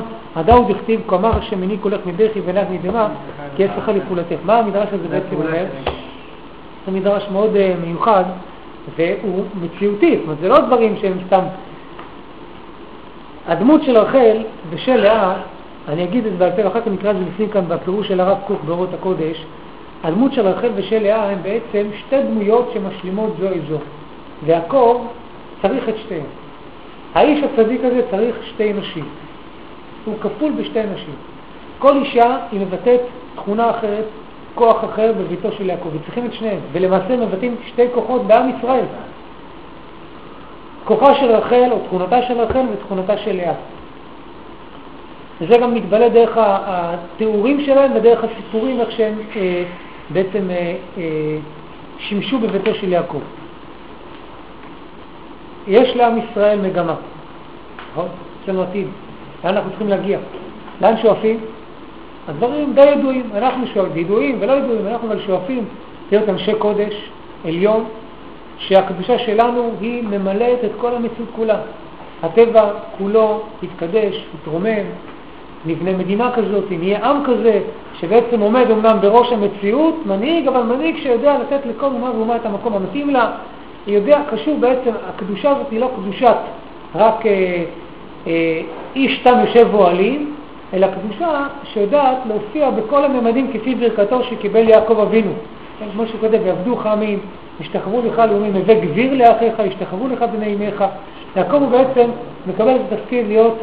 הוא דכתיב כה אמר השם מני קולך מבכי ולך מדמה כי אצלך לפעולתך. מה המדרש הזה בעצם אומר? זה מדרש מאוד אה, מיוחד והוא מציאותי, זאת אומרת זה לא דברים שהם סתם. הדמות של רחל ושל לאה, אני אגיד את זה בעל פה, ואחר כך נקרא את זה בפנים כאן בפירוש של הרב קוק באורות הקודש, הדמות של רחל ושל לאה הן בעצם שתי דמויות שמשלימות זו את זו. ויעקב צריך את שתיהן. האיש הצדיק הזה צריך שתי נשים. הוא כפול בשתי נשים. כל אישה היא מבטאת תכונה אחרת, כוח אחר בביתו של יעקב, וצריכים את שניהם, ולמעשה מבטאים שתי כוחות בעם ישראל. כוחה של רחל, או תכונתה של רחל ותכונתה של לאה. וזה גם מתבלט דרך התיאורים שלהם ודרך הסיפורים, איך שהם אה, בעצם אה, אה, שימשו בביתו של יעקב. יש לעם ישראל מגמה, נכון? יש לנו עתיד. לאן אנחנו צריכים להגיע? לאן שואפים? הדברים די ידועים, אנחנו שואפים, ידועים ולא ידועים, אנחנו אבל שואפים להיות אנשי קודש, עליון, שהקדושה שלנו היא ממלאת את כל המציאות כולה. הטבע כולו יתקדש, יתרומם, נבנה מדינה כזאת, נהיה עם כזה, שבעצם עומד אמנם בראש המציאות, מנהיג, אבל מנהיג שיודע לתת לכל אומה ואומה את המקום המתאים לה, יודע, קשור בעצם, הקדושה הזאת היא לא קדושת רק אה, אה, איש תם יושב אוהלים, אלא קדושה שיודעת להופיע בכל הממדים כפי ברכתו שקיבל יעקב אבינו. כן, כמו שהוא כותב, ועבדו חמים, השתחוו לך לאומים, הווה גביר לאחיך, השתחוו לך בני אמך. יעקב הוא בעצם מקבל את התפקיד להיות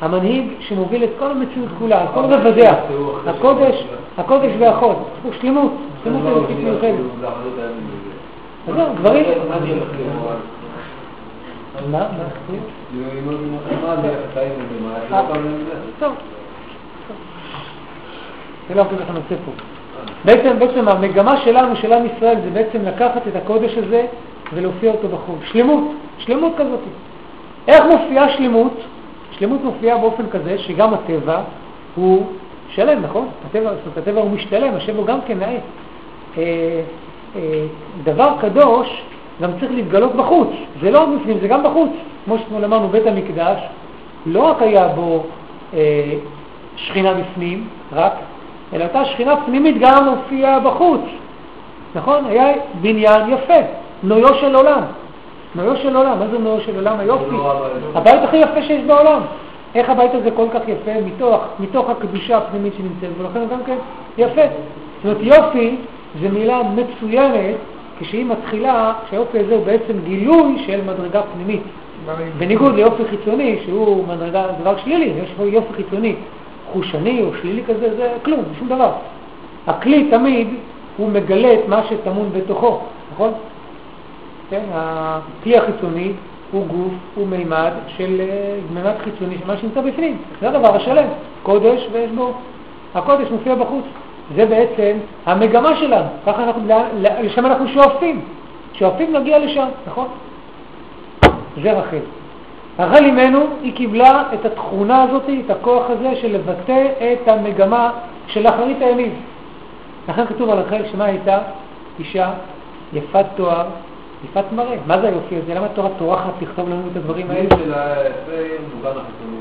המנהיג שמוביל את כל המציאות כולה, על כל רבדיה, הקודש, הקודש והחול, הוא שלמות, שלמות אלוקית מיוחדת. אז זהו, דברים... מה? טוב. זה לא כל כך הנושא פה. בעצם, בעצם המגמה שלנו, של עם ישראל, זה בעצם לקחת את הקודש הזה ולהופיע אותו בחוץ. שלמות, שלמות כזאת. איך מופיעה שלמות? שלמות מופיעה באופן כזה שגם הטבע הוא שלם, נכון? הטבע, זאת אומרת, הטבע הוא משתלם, השם הוא גם כן נאה. אה, אה, דבר קדוש גם צריך להתגלות בחוץ, זה לא בפנים, זה גם בחוץ. כמו שאתמול אמרנו, בית המקדש, לא רק היה בו אה, שכינה בפנים, רק, אלא אותה שכינה פנימית גם הופיעה בחוץ. נכון? היה בניין יפה, נויו של עולם. נויו של עולם, מה זה נויו של עולם? היופי. הבית הכי יפה שיש בעולם. איך הבית הזה כל כך יפה? מתוך, מתוך הקדושה הפנימית שנמצאת, ולכן הוא גם כן יפה. זאת אומרת, יופי זו מילה מצוינת כשהיא מתחילה, שהיופי הזה הוא בעצם גילוי של מדרגה פנימית. בניגוד ליופי חיצוני, שהוא מדרגה, דבר שלילי, יש פה יופי חיצוני, חושני או שלילי כזה, זה כלום, שום דבר. הכלי תמיד הוא מגלה את מה שטמון בתוכו, נכון? כן, הכלי החיצוני הוא גוף, הוא מימד של אה, מימד חיצוני של מה שנמצא בפנים, זה הדבר השלם, קודש ויש בו, הקודש מופיע בחוץ. זה בעצם המגמה שלנו, ככה אנחנו, לשם אנחנו שואפים, שואפים להגיע לשם, נכון? זה רחל. רחל אימנו, היא קיבלה את התכונה הזאת, את הכוח הזה של לבטא את המגמה של אחרית הימים. לכן כתוב על רחל שמה הייתה? אישה יפת תואר, יפת מראה. מה זה היופי הזה? למה התורה טורחת לכתוב לנו את הדברים האלה?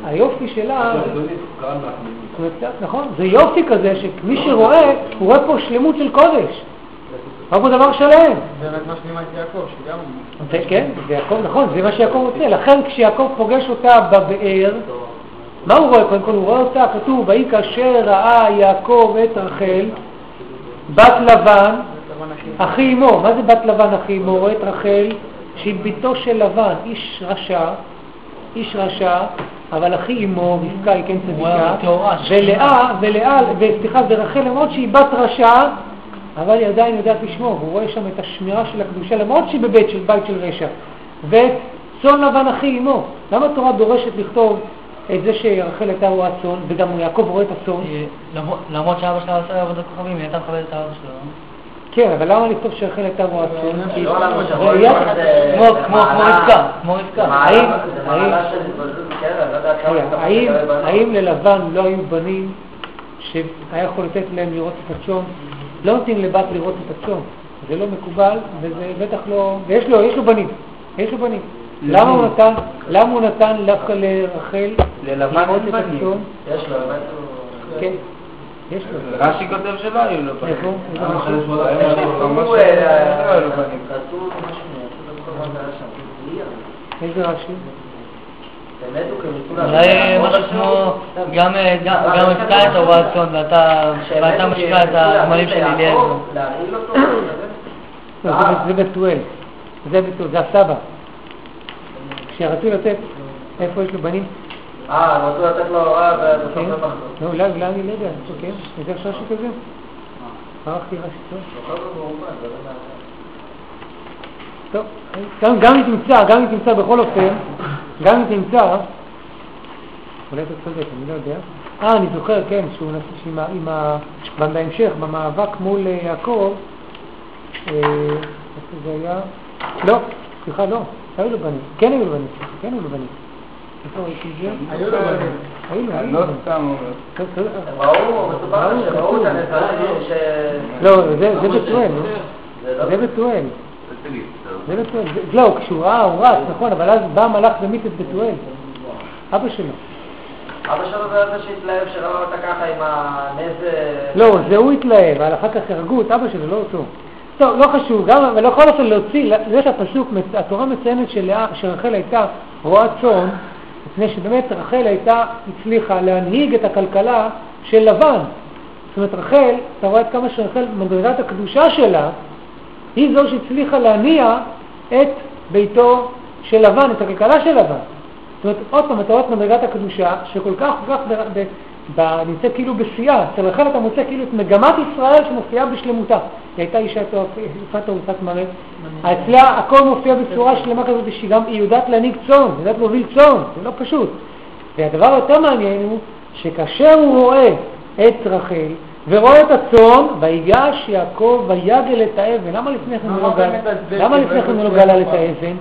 היופי שלה... נכון, זה יופי כזה שמי שרואה, הוא רואה פה שלמות של קודש. רק הוא דבר שלם. באמת מה שנימה את יעקב, שגם... כן, זה יעקב, נכון, זה מה שיעקב רוצה. לכן כשיעקב פוגש אותה בבאר, מה הוא רואה? קודם כל הוא רואה אותה, כתוב, ויהי כאשר ראה יעקב את רחל, בת לבן, אחי אמו, מה זה בת לבן אחי אמו? רואה את רחל שהיא בתו של לבן, איש רשע, איש רשע, אבל אחי אמו, רבקה היא כן צדיקה, ולאה, ולאה, וסליחה, ורחל למרות שהיא בת רשע, אבל היא עדיין יודעת לשמור, הוא רואה שם את השמירה של הקדושה למרות שהיא בבית של בית של רשע. וצאן לבן אחי אמו, למה התורה דורשת לכתוב את זה שרחל הייתה רואה צאן, וגם יעקב רואה את הצאן? למרות שאבא שלה עושה עבודת כוכבים, היא הייתה מכבדת את האבא שלו. כן, אבל למה לכתוב שרחל הייתה צאן? כי- לא שרואים שזה- כמו- רבקה, כמו רבקה. האם- לא ללבן לא היו בנים שהיה יכול לתת להם לראות את הצאן? לא נותנים לבת לראות את הצאן. זה לא מקובל, וזה בטח לא... ויש לו, יש לו בנים. יש לו בנים. למה הוא נתן, למה הוא נתן דווקא לרחל ללבן את. הצאן? יש לו. כן, יש לו. רש"י כותב שלא היו לו בנים. איפה? אה, רש"י? הוא, ממש אה, לא איזה רש"י? כאילו... אולי משהו כמו, גם אה, אתה את הרועת צאן ואתה משקע את הגמלים של אליעזר. לא, זה- זה בתואל. זה בתואל, זה הסבא. כשרצו לתת, איפה יש לו בנים? אה, הם רצו לתת לו הוראה ובסוף כן. לא בחרו. לא, אולי, אולי אני לא יודע, כן? איזה רש"י כזה? ערכתי רש"י טוב. גם, אם תמצא, גם אם תמצא בכל אופן, גם אם תמצא, אולי אתה צודק, אני לא יודע. אה, אני זוכר, כן, שהוא נס... שעם ה... עם ה... בהמשך, במאבק מול אה, יעקב, אה, איפה זה היה? לא, סליחה, לא, היו לו בנים, כן היו לו בנים, כן היו לו בנים. לא. סתם. לא, זה. זה לא... זה בתואל. זה בתואל. זה- לא, כשהוא ראה, הוא רץ, נכון, אבל אז בא המלאך ומיט את. אבא שלו. אבא שלו זה זה שהתלהב שראה אותה ככה עם הנז... לא, זה הוא התלהב, אבל אחר כך הרגו את אבא שלו, לא אותו. טוב, לא חשוב, גם, אבל בכל אופן להוציא, זה שהפסוק, מצ- התורה מציינת שרחל הייתה רועת צאן, מפני שבאמת רחל הייתה, הצליחה להנהיג את הכלכלה של לבן. זאת אומרת, רחל, אתה רואה עד כמה שרחל, מדרגת הקדושה שלה, היא זו שהצליחה להניע את ביתו של לבן, את הכלכלה של לבן. זאת אומרת, עוד פעם, אתה רואה את מדרגת הקדושה, שכל כך, כל כך, נמצאת כאילו בשיאה. אצל רחל אתה מוצא כאילו את מגמת ישראל שמופיעה בשלמותה. היא הייתה אישה יפת ארוכת מראה. אצלה הכל מופיע בצורה שלמה כזאת, שהיא גם, היא יודעת להנהיג צאן, היא יודעת להוביל צאן, זה לא פשוט. והדבר היותר מעניין הוא, שכאשר הוא רואה את רחל, ורואה את הצאן, ויגש יעקב ויגל את האבן. למה לפני כן הוא לא כן הוא לא שהוא את האבן?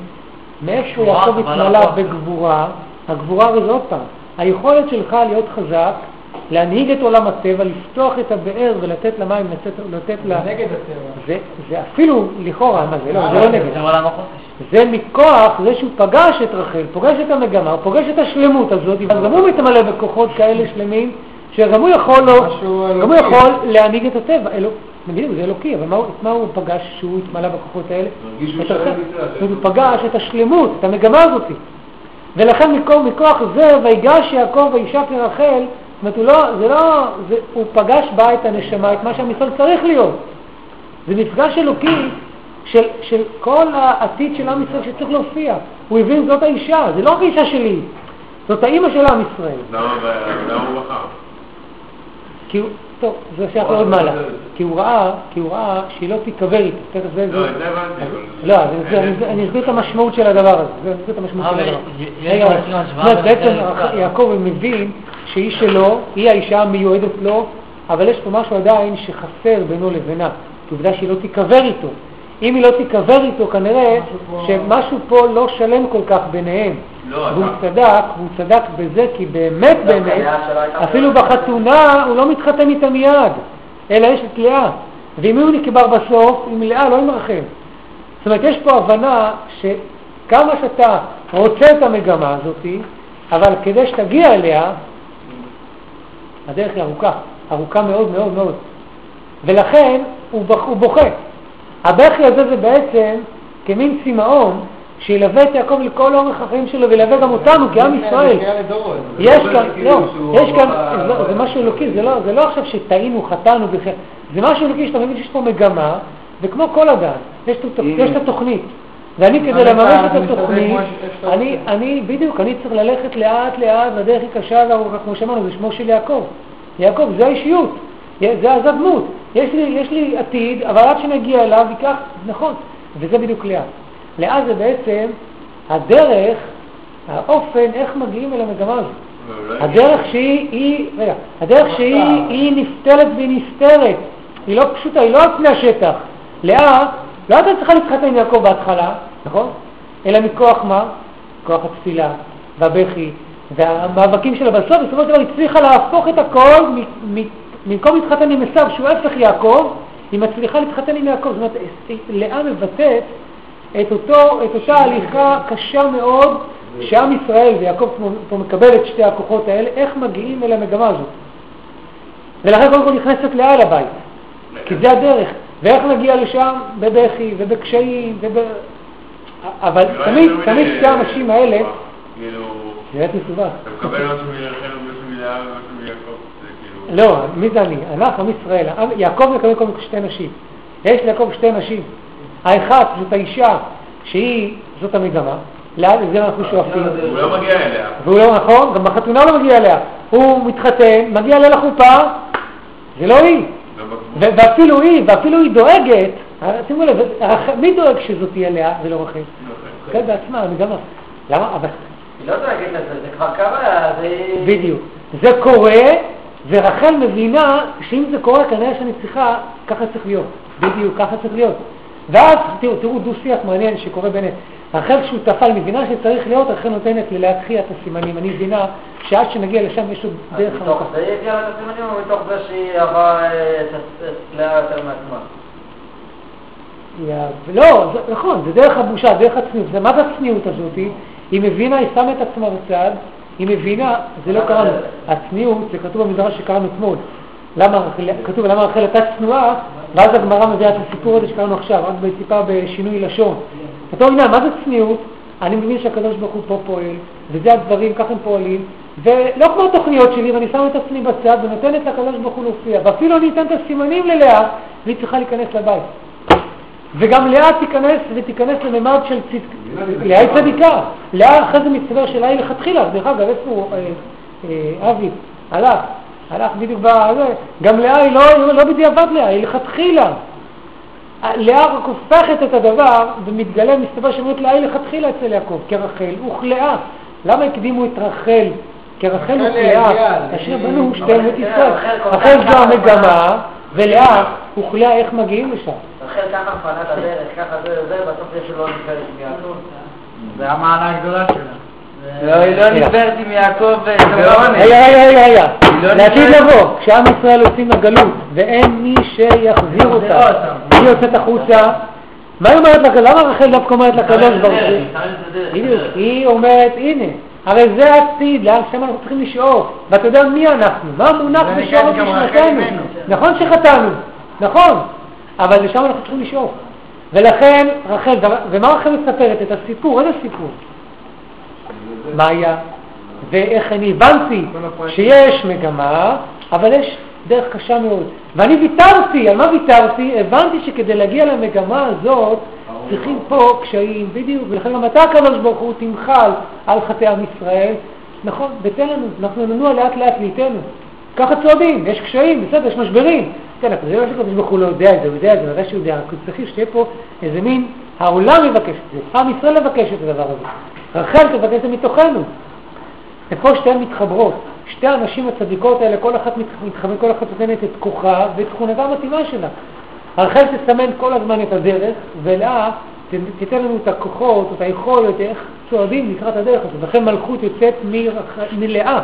מאיפה יעקב התמלא. בגבורה? הגבורה הרי זה עוד פעם, היכולת שלך להיות חזק, להנהיג את עולם הטבע, לפתוח את הבאר ולתת למים, לתת, לתת לה... נגד הטבע. זה, זה אפילו לכאורה, מה זה לא, זה לא נגד. זה מכוח זה שהוא פגש את רחל, פוגש את המגמה, הוא פוגש את השלמות הזאת, אבל גם הוא מתמלא בכוחות כאלה שלמים, שגם הוא יכול, לו, משהו גם הוא. יכול להנהיג את הטבע. אלו, בדיוק, זה אלוקי, אבל מה, הוא- את מה הוא פגש שהוא התמלא בכוחות האלה? הוא פגש את השלמות, את המגמה הזאת. ולכן מכוח, זה, ויגש יעקב וישק לרחל, אומרת, הוא לא, זה לא, זה, הוא פגש בה את הנשמה, את מה שהמפעל צריך להיות. זה מפגש אלוקי של, של כל העתיד של עם ישראל שצריך להופיע. הוא הבין זאת האישה, זה לא רק האישה שלי, זאת האימא של עם ישראל. למה הוא בחר? כי טוב, זה שייך לעוד מעלה. כי הוא ראה, כי הוא ראה שהיא לא תיקבר איתו. תכף זה, לא, זה- את זה הבנתי, לא, אני אסביר- את המשמעות של הדבר הזה. זה- אני אסביר את המשמעות של אבל הדבר. רגע, אומרת, בין בעצם. יעקב מבין שהיא שלו, היא האישה המיועדת לו, אבל יש פה משהו עדיין שחסר בינו לבינה. כי עובדה שהיא לא תיקבר איתו. אם היא לא תיקבר איתו, כנראה שמשהו פה לא שלם כל כך ביניהם. לא, והוא צדק, והוא צדק בזה, כי באמת באמת, אפילו בחתונה הוא לא מתחתן איתה מיד, אלא יש את לאה. מי הוא נקבר בסוף? עם לאה, לא עם רחל. זאת אומרת, יש פה הבנה שכמה שאתה רוצה את המגמה הזאת, אבל כדי שתגיע אליה, הדרך היא ארוכה, ארוכה מאוד מאוד מאוד. ולכן הוא, הוא בוכה. הבכי הזה זה בעצם כמין צמאון שילווה את יעקב לכל אורך החיים שלו וילווה גם אותנו כעם ישראל. יש כאן, לא, יש כאן, זה- משהו אלוקי, זה לא, לא עכשיו שטעינו, חטאנו, זה משהו אלוקי שאתה מבין שיש פה מגמה, וכמו כל אדם, יש את- התוכנית. ואני כדי לממש את התוכנית, אני. אני, בדיוק, אני צריך ללכת לאט לאט, והדרך היא קשה כמו שאמרנו, זה שמו של יעקב. יעקב, זה האישיות, זה זה הדמות. יש לי, יש לי עתיד, אבל עד שנגיע אליו ייקח, נכון, וזה בדיוק לאה. לאה זה בעצם הדרך, האופן, איך מגיעים אל המגמה הזאת. הדרך שהיא, היא, רגע, הדרך שהיא היא נפתרת והיא נסתרת, היא לא פשוטה, היא לא על פני השטח. לאה לא הייתה צריכה להתחתן עם יעקב בהתחלה, נכון? אלא מכוח מה? כוח התפילה והבכי והמאבקים שלה בסוף, בסופו של דבר הצליחה להפוך את הכל, במקום להתחתן עם עשיו, שהוא הפך יעקב, היא מצליחה להתחתן עם יעקב. זאת אומרת, לאה מבטאת את, אותו, את אותה הליכה קשה מאוד שעם ישראל, ויעקב פה, מקבל את שתי הכוחות האלה, איך מגיעים אל המגמה הזאת. ולכן קודם כל נכנסת לאה לבית, כי זה הדרך. ואיך נגיע לשם? בבכי ובקשיים, וב... אבל לא תמיד, תמיד שתי האנשים האלה, כאילו, באמת מסובך. אתה מקבל משהו מרחל ומשהו מלאה ומשהו מיעקב. לא, מי זה אני? אנחנו, עם ישראל. יעקב מקבל קודם כל שתי נשים. יש ליעקב שתי נשים. האחת זאת האישה, שהיא, זאת המגמה, לאן לזה אנחנו שואפים. הוא לא מגיע אליה. והוא לא נכון, גם בחתונה לא מגיע אליה. הוא מתחתן, מגיע ליל החופה, זה לא היא. לא ואפילו היא, ואפילו היא דואגת, שימו לב, רח- מי דואג שזאת תהיה לאה ולא רחל? כן, בעצמה, המגמה. למה? אבל היא לא דואגת לזה, זה כבר קרה, זה... בדיוק. זה קורה, ורחל מבינה שאם זה קורה, כנראה שאני צריכה, ככה צריך להיות. בדיוק, ככה צריך להיות. ואז, תראו, תראו דו-שיח מעניין שקורה ביניהם. רחל שותפה, היא מבינה שצריך להיות, רחל נותנת לי להתחיל את הסימנים. אני מבינה שעד שנגיע לשם יש עוד אז דרך מתוך ארוכה. זה היא הגיעה לסימנים או מתוך זה שהיא עברה אה, לאה יותר מעצמה? לא, נכון, זה דרך הבושה, דרך הצניעות. זה מה זה הצניעות הזאתי? היא מבינה, היא שמה את עצמה בצד, היא מבינה, זה לא קראנו, הצניעות, זה כתוב במדרש שקראנו אתמול. למה כתוב למה רחל הייתה צנועה, ואז הגמרא מביאה את הסיפור הזה שקראנו עכשיו, רק טיפה בשינוי לשון. כתוב, הנה, מה זה צניעות? אני מבין שהקדוש ברוך הוא פה פועל, וזה הדברים, ככה הם פועלים, ולא כמו התוכניות שלי, ואני שם את עצמי בצד ונותנת לקדוש ברוך הוא להופיע, ואפילו אני אתן את הסימנים ללאה, והיא צריכה להיכנס לבית. וגם לאה תיכנס ותיכנס לממד של צדק, לאה היא צדיקה, לאה אחרי זה מצטבר שלה היא לכתחילה, דרך אגב, איפה הוא, אה, אה, אבי, הלך, הלך בדיוק בזה, גם לאה היא לא, היא לא בדיעבד לאה, היא לכתחילה. לאה רק הופכת את הדבר ומתגלה, מסתבר שאומרת לאה היא לכתחילה אצל יעקב, כרחל וכלאה. למה הקדימו את רחל כרחל רחל וכלאה? היא- בנו שתיהם את תראה, ישראל. כך זו המגמה, ולאה וכלאה איך מגיעים לשם. רחל ככה מפנה את הדרך, ככה זה וזה, בסוף יש לו נפרד מיעקב. זה המעלה הגדולה שלה. לא, היא לא נדברת עם יעקב זה וקרון. עונש. רגע, רגע, רגע. לא לעתיד לבוא, כשעם ישראל יוצאים לגלות ואין מי שיחזיר אותה. היא יוצאת החוצה, מה היא אומרת לקדוש? למה רחל דווקא אומרת לקדוש ברוך הוא? היא אומרת, הנה, הרי זה העתיד, לאן שם אנחנו צריכים לשאוף, ואתה יודע מי אנחנו, מה מונח זה בשורש משנתנו. נכון שחטאנו, נכון, אבל לשם אנחנו צריכים לשאוף, ולכן רחל, ומה רחל מספרת? את הסיפור, איזה סיפור? מה היה, ואיך אני הבנתי. שיש מגמה, אבל יש דרך קשה מאוד. ואני ויתרתי, על מה ויתרתי? הבנתי שכדי להגיע למגמה הזאת, צריכים פה קשיים, בדיוק, ולכן גם אתה הקדוש ברוך הוא תמחל על חטאי עם ישראל. נכון, ותן לנו, אנחנו ננוע לאט לאט לאיתנו. ככה צועדים, יש קשיים, בסדר, יש משברים. כן, אבל זה לא שהקדוש ברוך הוא לא יודע את זה, הוא יודע את זה, ודאי שהוא יודע, רק צריך שתהיה פה איזה מין, העולם יבקש את זה, עם ישראל יבקש את הדבר הזה. רחל תבקש את זה מתוכנו. ופה שתיהן מתחברות. שתי הנשים הצדיקות האלה, כל אחת מת- מתחברת, כל אחת נותנת את כוחה ואת תכונתה המתאימה שלה. רחל תסמן כל הזמן את הדרך, ולאה תיתן לנו את הכוחות, את היכולת, איך צועדים לקראת הדרך הזאת. לכן מלכות יוצאת מלאה.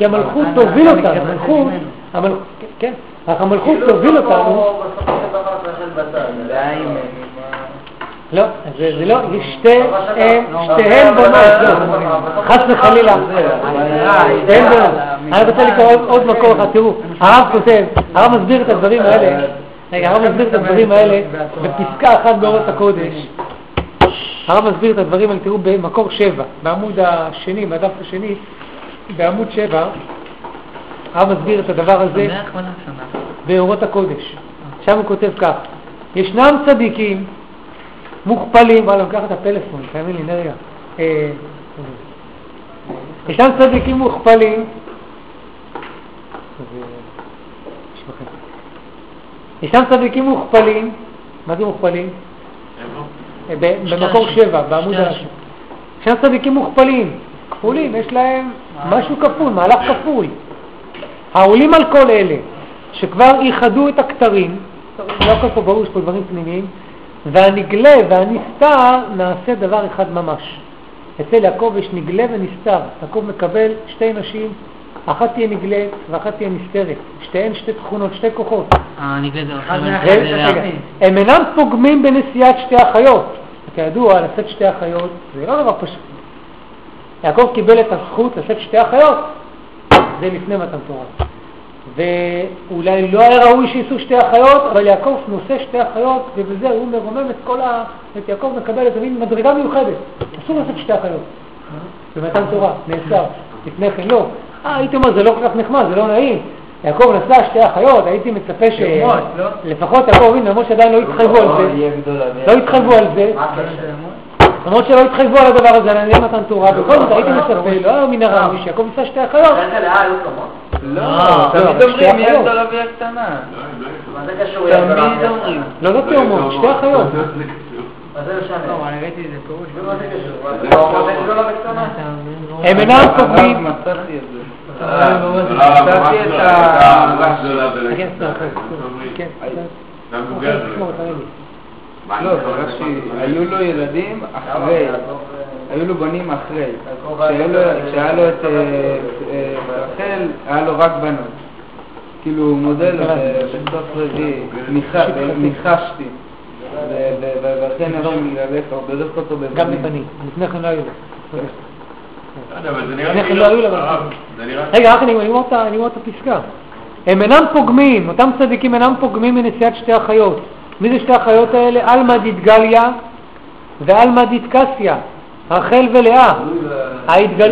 כי המלכות אה, תוביל אה, אותנו, המלכות, כן, אך המלכות כאילו תוביל אותנו. לא, זה זה לא, לא, שתיהן בנות, חס וחלילה. אה, אין אה, בנות. אה, אני רוצה לקרוא עוד- עוד מקור אחד, תראו, הרב כותב, הרב מסביר את הדברים האלה, רגע, הרב מסביר את הדברים האלה בפסקה אחת באורת הקודש. הרב מסביר את הדברים האלה, תראו, במקור שבע, בעמוד השני, בדף השני, בעמוד שבע, הרב מסביר את הדבר הזה. באורות הקודש. שם הוא כותב כך, ישנם צדיקים מוכפלים, וואלה, לוקח את הפלאפון, תאמין לי, נריה. אה, ישנם צדיקים מוכפלים, ישנם צדיקים מוכפלים, מה זה מוכפלים? שתי במקור. שבע, בעמוד שתי ה... אנשים. ישנם צדיקים מוכפלים, כפולים, יש להם משהו כפול, מהלך כפול. העולים על כל אלה, שכבר איחדו את הכתרים, לא הכל פה ברור, יש פה דברים פנימיים. והנגלה והנסתר נעשה דבר אחד ממש. אצל יעקב יש נגלה ונסתר. יעקב מקבל שתי נשים, אחת תהיה נגלית ואחת תהיה נסתרת. שתיהן שתי תכונות, שתי כוחות. אה, זה לאה. רגע. הם אינם פוגמים בנשיאת שתי החיות. כידוע, לשאת שתי החיות זה לא דבר פשוט. יעקב קיבל את הזכות לשאת שתי החיות, זה לפני מתן תורה. ואולי לא היה ראוי שיישאו שתי החיות, אבל יעקב נושא שתי החיות, ובזה הוא מרומם את כל ה... את יעקב מקבל איזה מין מדרגה מיוחדת. אסור לשאת שתי החיות. במתן תורה, נאסר. לפני כן לא. אה, הייתי אומר, זה לא כל כך נחמד, זה לא נעים. יעקב נשא שתי אחיות, הייתי מצפה ש... לא? לפחות יעקב, הנה, למרות שעדיין לא התחייבו על זה, לא התחייבו על זה, מה הקשר? למרות שלא התחייבו על הדבר הזה, על עניין מתן תורה, בכל זאת הייתי מצפה, לא היה מן הראוי שיעקב נישא שתי אחיות. רחל לאה? לא, לא, תמיד שתי אומרים, אחיות. מה זה קשור? ילד תמיד? אומרים. לא, לא תאומות, שתי אחיות. זה? לא, אני זה זה זה אין גדולה וקטנה? הם אינם פוגמים. הרב, מצאתי את זה. מצאתי את ה- לא, זה רש"י, היו לו ילדים אחרי, היו לו בנים אחרי. כשהיה לו- את אה, אה, רחל, היה לו רק בנות. כאילו, ב- בסוף רביעי, ניח- ניחשתי. ו- ו- ו- ולכן השם מגלף, הוא בירך אותו גם בבנים. לפני כן לא היו לו. לא. רגע, רק אני אומר את ה- אני אומר את הפסקה. הם אינם פוגמים, אותם צדיקים אינם פוגמים מנשיאת שתי החיות. מי זה שתי החיות האלה? עלמא דתגליה ועלמא דתקסיה, רחל ולאה.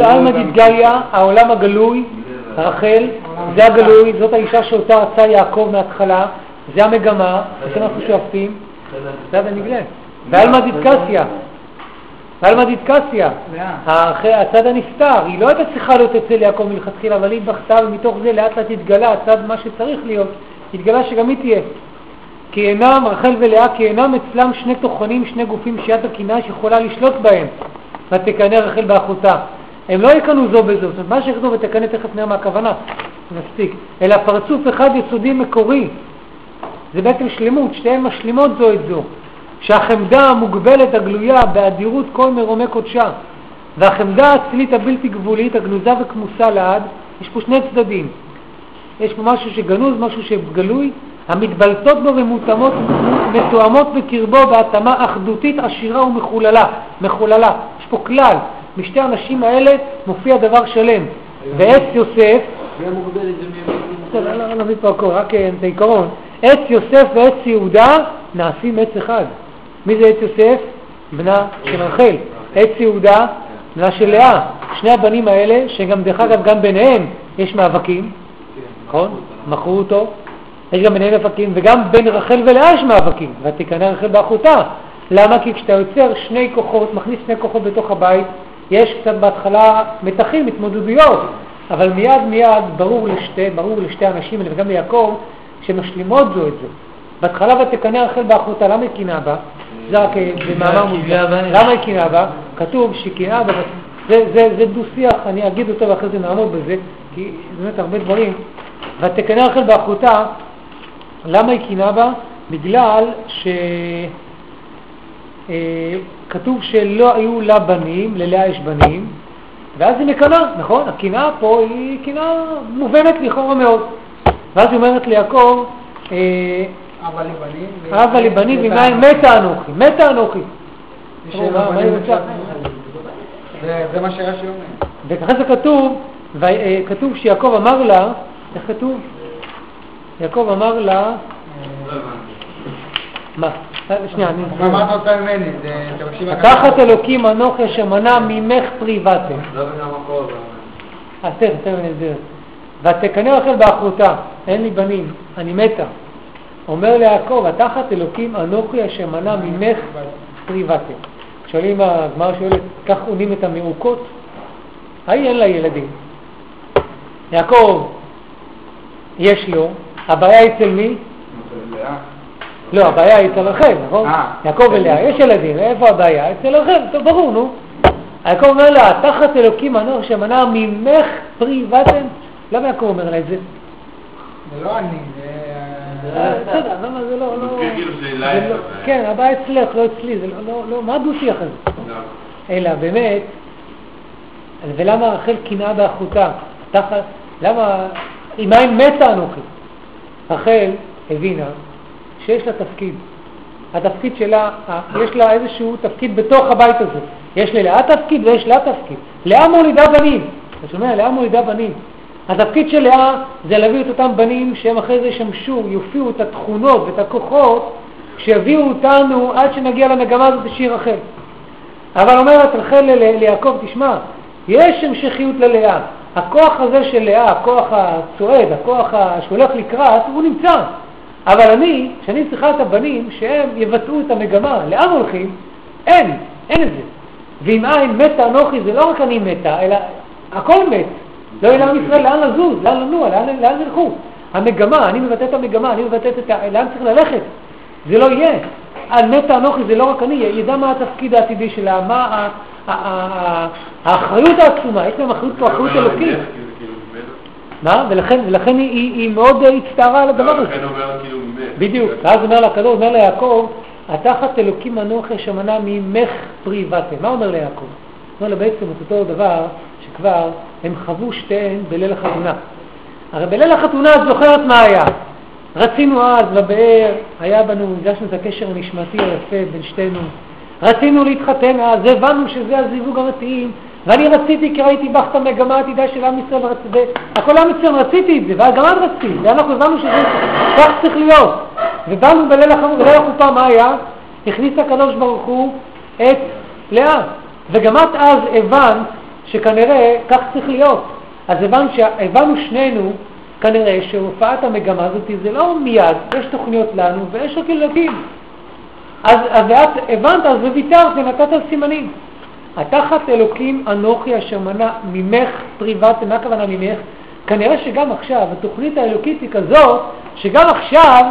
עלמא דתגליה, העולם הגלוי, רחל, זה הגלוי, זאת האישה שאותה רצה יעקב מההתחלה, זה המגמה, לכן אנחנו שואפים, זה הנגלה. ועלמא דתקסיה, ועלמא דתקסיה, הצד הנסתר, היא לא הייתה צריכה להיות אצל יעקב מלכתחילה, אבל היא בכתה ומתוך זה לאט לאט התגלה הצד מה שצריך להיות, התגלה שגם היא תהיה. כי אינם, רחל ולאה, כי אינם אצלם שני תוכנים, שני גופים שיד הקנאה שיכולה לשלוט בהם, ותקנא רחל באחותה. הם לא יקנו זו בזו, זאת אומרת, מה שכתוב ותקנא תכף נראה מה הכוונה, מספיק, אלא פרצוף אחד יסודי מקורי, זה בעצם שלמות, שתיהן משלימות זו את זו. שהחמדה המוגבלת הגלויה באדירות כל מרומי קודשה, והחמדה האצילית הבלתי גבולית הגנוזה וכמוסה לעד, יש פה שני צדדים. יש פה משהו שגנוז, משהו שגלוי, המתבלטות בו ומותאמות, מתואמות בקרבו בהתאמה אחדותית עשירה ומחוללה. מחוללה. יש פה כלל, משתי הנשים האלה מופיע דבר שלם. ועץ יוסף, בסדר, לא לא נביא פה הכל, רק אה, את העיקרון. עץ יוסף ועץ יהודה נעשים עץ אחד. מי זה עץ יוסף? בנה של רחל. עץ יהודה, בנה של לאה. שני הבנים האלה, שגם דרך אגב גם ביניהם יש מאבקים, נכון? מכרו אותו. יש גם ביניהם מאבקים, וגם בין רחל ולאה יש מאבקים. ותקנא רחל באחותה. למה? כי כשאתה יוצר שני כוחות, מכניס שני כוחות בתוך הבית, יש קצת בהתחלה מתחים, התמודדויות, אבל מיד מיד ברור לשתי, ברור לשתי אנשים האלה וגם ליעקב שמשלימות זו את זו. בהתחלה ותקנא רחל באחותה, למה היא קינאה בה? זה רק אה, במאמר. בה. למה היא קינאה בה? כתוב שקנאה בה, זה, זה, זה דו-שיח, אני אגיד אותו ואחרי זה נעמוד בזה, כי באמת הרבה דברים. ותקנא רחל באחותה, למה היא קינאה בה? בגלל ש... אה, שלא היו לה בנים, ללאה יש בנים, ואז היא מקנאה, נכון? הקנאה פה היא קנאה מובנת לכאורה מאוד. ואז היא אומרת ליעקב, אה, אבא לבנים. ו- אבא לבנים ומאין מתה אנוכי, מתה אנוכי. זה- זה מה שרש"י אומר. ואחרי זה כתוב, אה, כתוב שיעקב אמר לה, איך כתוב? יעקב אמר לה, מה? אה, שנייה, אני... מה אתה רוצה ממני? תחת. אלוקים אנוכי אשר מנע ממך פרי בטן. לא מבין המקור. אז תכף, תכף אני אסביר. ותקנא רחל באחותה, אין לי בנים, אני מתה. אומר ליעקב, התחת אלוקים אנוכי אשר מנע ממך פרי בטן. שואלים, הגמרא שואלת, כך עונים את המעוקות? ההיא אין לה ילדים. יעקב, יש לו, הבעיה אצל מי? לא, הבעיה היא אצל רחל, נכון? אה. יעקב ולאה, יש ילדים, איפה הבעיה? אצל רחל, טוב, ברור, נו. יעקב אומר לה, תחת אלוקים אנוך שמנע ממך פרי בטן? למה יעקב אומר לה את זה? זה לא אני, זה... בסדר, למה זה לא... לא- כאילו לא- כן, הבעיה אצלך, לא אצלי, זה לא- לא... לא- מה הדו-שיח הזה? לא. אלא באמת, ולמה רחל קנאה באחותה? תחת, למה, עם עין מתה אנוכי? רחל הבינה שיש לה תפקיד. התפקיד שלה, ה- יש לה איזשהו תפקיד בתוך הבית הזה. יש ללאה תפקיד ויש לה תפקיד. לאה מולידה בנים. אתה שומע? לאה מולידה בנים. התפקיד של לאה זה להביא את אותם בנים שהם אחרי זה ישמשו, יופיעו את התכונות ואת הכוחות שיביאו אותנו עד שנגיע למגמה הזאת בשיר רחל. אבל אומרת רחל ליעקב, תשמע, יש המשכיות ללאה. הכוח הזה של לאה, הכוח הצועד, הכוח שהולך לקראת, הוא נמצא. אבל אני, כשאני צריכה את הבנים שהם יבטאו את המגמה, לאן הולכים? אין, אין את זה. ואם אין מתה אנוכי, זה לא רק אני מתה, אלא הכל מת. לא יהיה לעם ישראל לאן לזוז, לאן לנוע, לאן, לאן ילכו. המגמה, אני מבטא את המגמה, אני מבטא את ה... לאן צריך ללכת. זה לא יהיה. על מתה אנוכי זה לא רק אני, ידע מה התפקיד העתידי שלה, מה האחריות העצומה, יש להם אחריות פה, אחריות אלוקית. כאילו, כאילו. מה? ולכן, ולכן היא, היא, היא מאוד אה, הצטערה על הדבר הזה. כאילו. בדיוק, ואז אומר לה הקדוש, אומר ליעקב, התחת אלוקים אנוכי שמנה ממך פרי בתם. מה אומר ליעקב? אומר לה בעצם את אותו דבר שכבר הם חוו שתיהן בליל החתונה. הרי בליל החתונה את זוכרת מה היה. רצינו אז לבאר, היה בנו, הרגשנו את הקשר הנשמתי היפה בין שתינו. רצינו להתחתן אז, הבנו שזה הזיווג המתאים, ואני רציתי כי ראיתי בך את המגמה העתידה של עם ישראל, וכל עם ישראל רציתי את זה, וגם את רצית, ואנחנו הבנו שזה כך צריך להיות. ובאנו בליל החופה מה היה? הכניס הקדוש ברוך הוא את לאה. וגם את אז הבנת שכנראה כך צריך להיות. אז הבנו. הבנו שנינו כנראה שהופעת המגמה הזאת זה לא מיד, יש תוכניות לנו ויש רק ילדים. אז, אז ואת הבנת אז וויתרת ונתת סימנים. התחת אלוקים אנוכי אשר מנע ממך פרי בתם, מה הכוונה ממך? כנראה שגם עכשיו התוכנית האלוקית היא כזאת שגם עכשיו,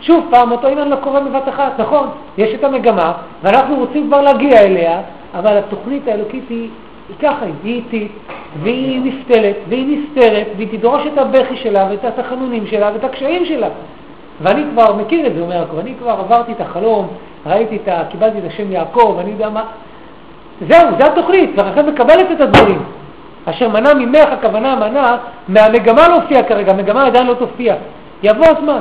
שוב פעם, אותו עניין לא קורה בבת אחת, נכון, יש את המגמה ואנחנו רוצים כבר להגיע אליה, אבל התוכנית האלוקית היא, היא ככה, היא איטית והיא נפתלת והיא נסתרת והיא תדרוש את הבכי שלה ואת התחנונים שלה ואת הקשיים שלה. ואני כבר מכיר את זה, אומר אני כבר עברתי את החלום, ראיתי את ה... קיבלתי את השם יעקב, אני יודע מה... זהו, זה התוכנית, ורחל מקבלת את הדברים. אשר מנע ממך, הכוונה מנע, מהמגמה להופיע כרגע, המגמה עדיין לא תופיע. יבוא הזמן,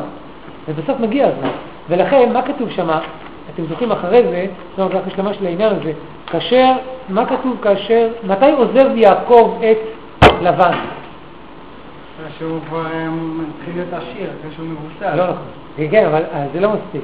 ובסוף מגיע הזמן. ולכן, מה כתוב שם? אתם זוכרים אחרי זה, לא רק השלמה של העניין הזה, כאשר, מה כתוב כאשר, מתי עוזב יעקב את לבן? שהוא כבר מתחיל להיות עשיר, אחרי שהוא מבוסס. לא נכון. כן, כן, אבל אה, זה לא מספיק.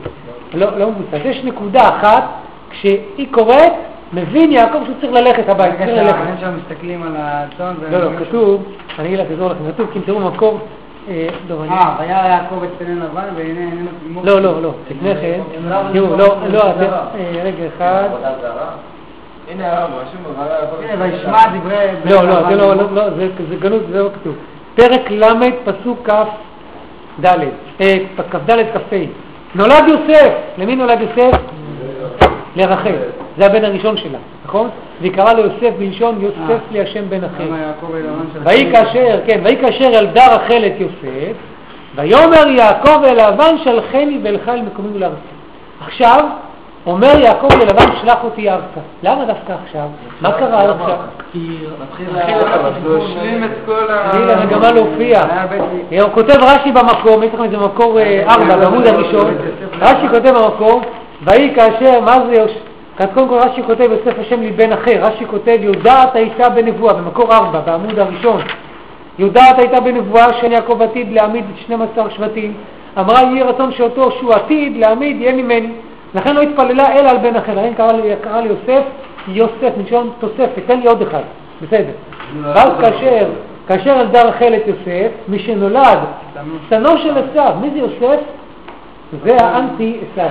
לא, לא מבוסס. יש נקודה אחת, כשהיא קורית, מבין יעקב שהוא צריך ללכת הביתה. צריך ברגע ללכת. שהבנים מסתכלים על הצאן, לא, לא, כתוב, אני אגיד לך, תעזור לכם, כתוב, כי אם תראו במקור, אה, לא, אני... אה, והיה יעקב את פני לבן, והנה עינינו. לא, לא, לא, לפני כן, תראו, לא, לא, רגע אחד. הנה הרב, משהו מראה הנה, וישמע דברי... לא, לא. זה לא, לא, לא, זה זה גנות, זה לא כתוב. פרק ל', פסוק כ"ד, כ"ד כ"ה. נולד יוסף, למי נולד יוסף? לרחל, זה הבן הראשון שלה, נכון? והיא קראה לו יוסף אה. לי השם בן אחר. ויהי כאשר, כן, ויהי כאשר ילדה רחל את יוסף, ויאמר יעקב אל לבן שלחני ואלך אל מקומי ולארצי. עכשיו, אומר יעקב ללבן שלח אותי ארצה. למה דווקא עכשיו? מה קרה עד עכשיו? מתחיל להשלים את כל ה... תני למגמה להופיע. בית- הוא כותב רש"י במקום, יש לכם איזה מקור אה, ארבע בעמוד הראשון, רש"י כותב במקום, ויהי כאשר, מה זה. אז קודם כל רש"י כותב יוסף השם לי בן אחר, רש"י כותב יודעת הייתה בנבואה, במקור ארבע, בעמוד הראשון, יודעת הייתה בנבואה שאני יעקב עתיד להעמיד את 12 שבטים, אמרה יהי רצון שאותו שהוא עתיד להעמיד יהיה ממני, לכן לא התפללה אלא על בן אחר, לכן קרא קרא לי יוסף יוסף, מלשון תוספת, תן לי עוד אחד, בסדר. ואז כאשר, כאשר ילדה רחל את יוסף, מי שנולד, שנו של עשיו, מי זה יוסף? זה האנטי עשיו.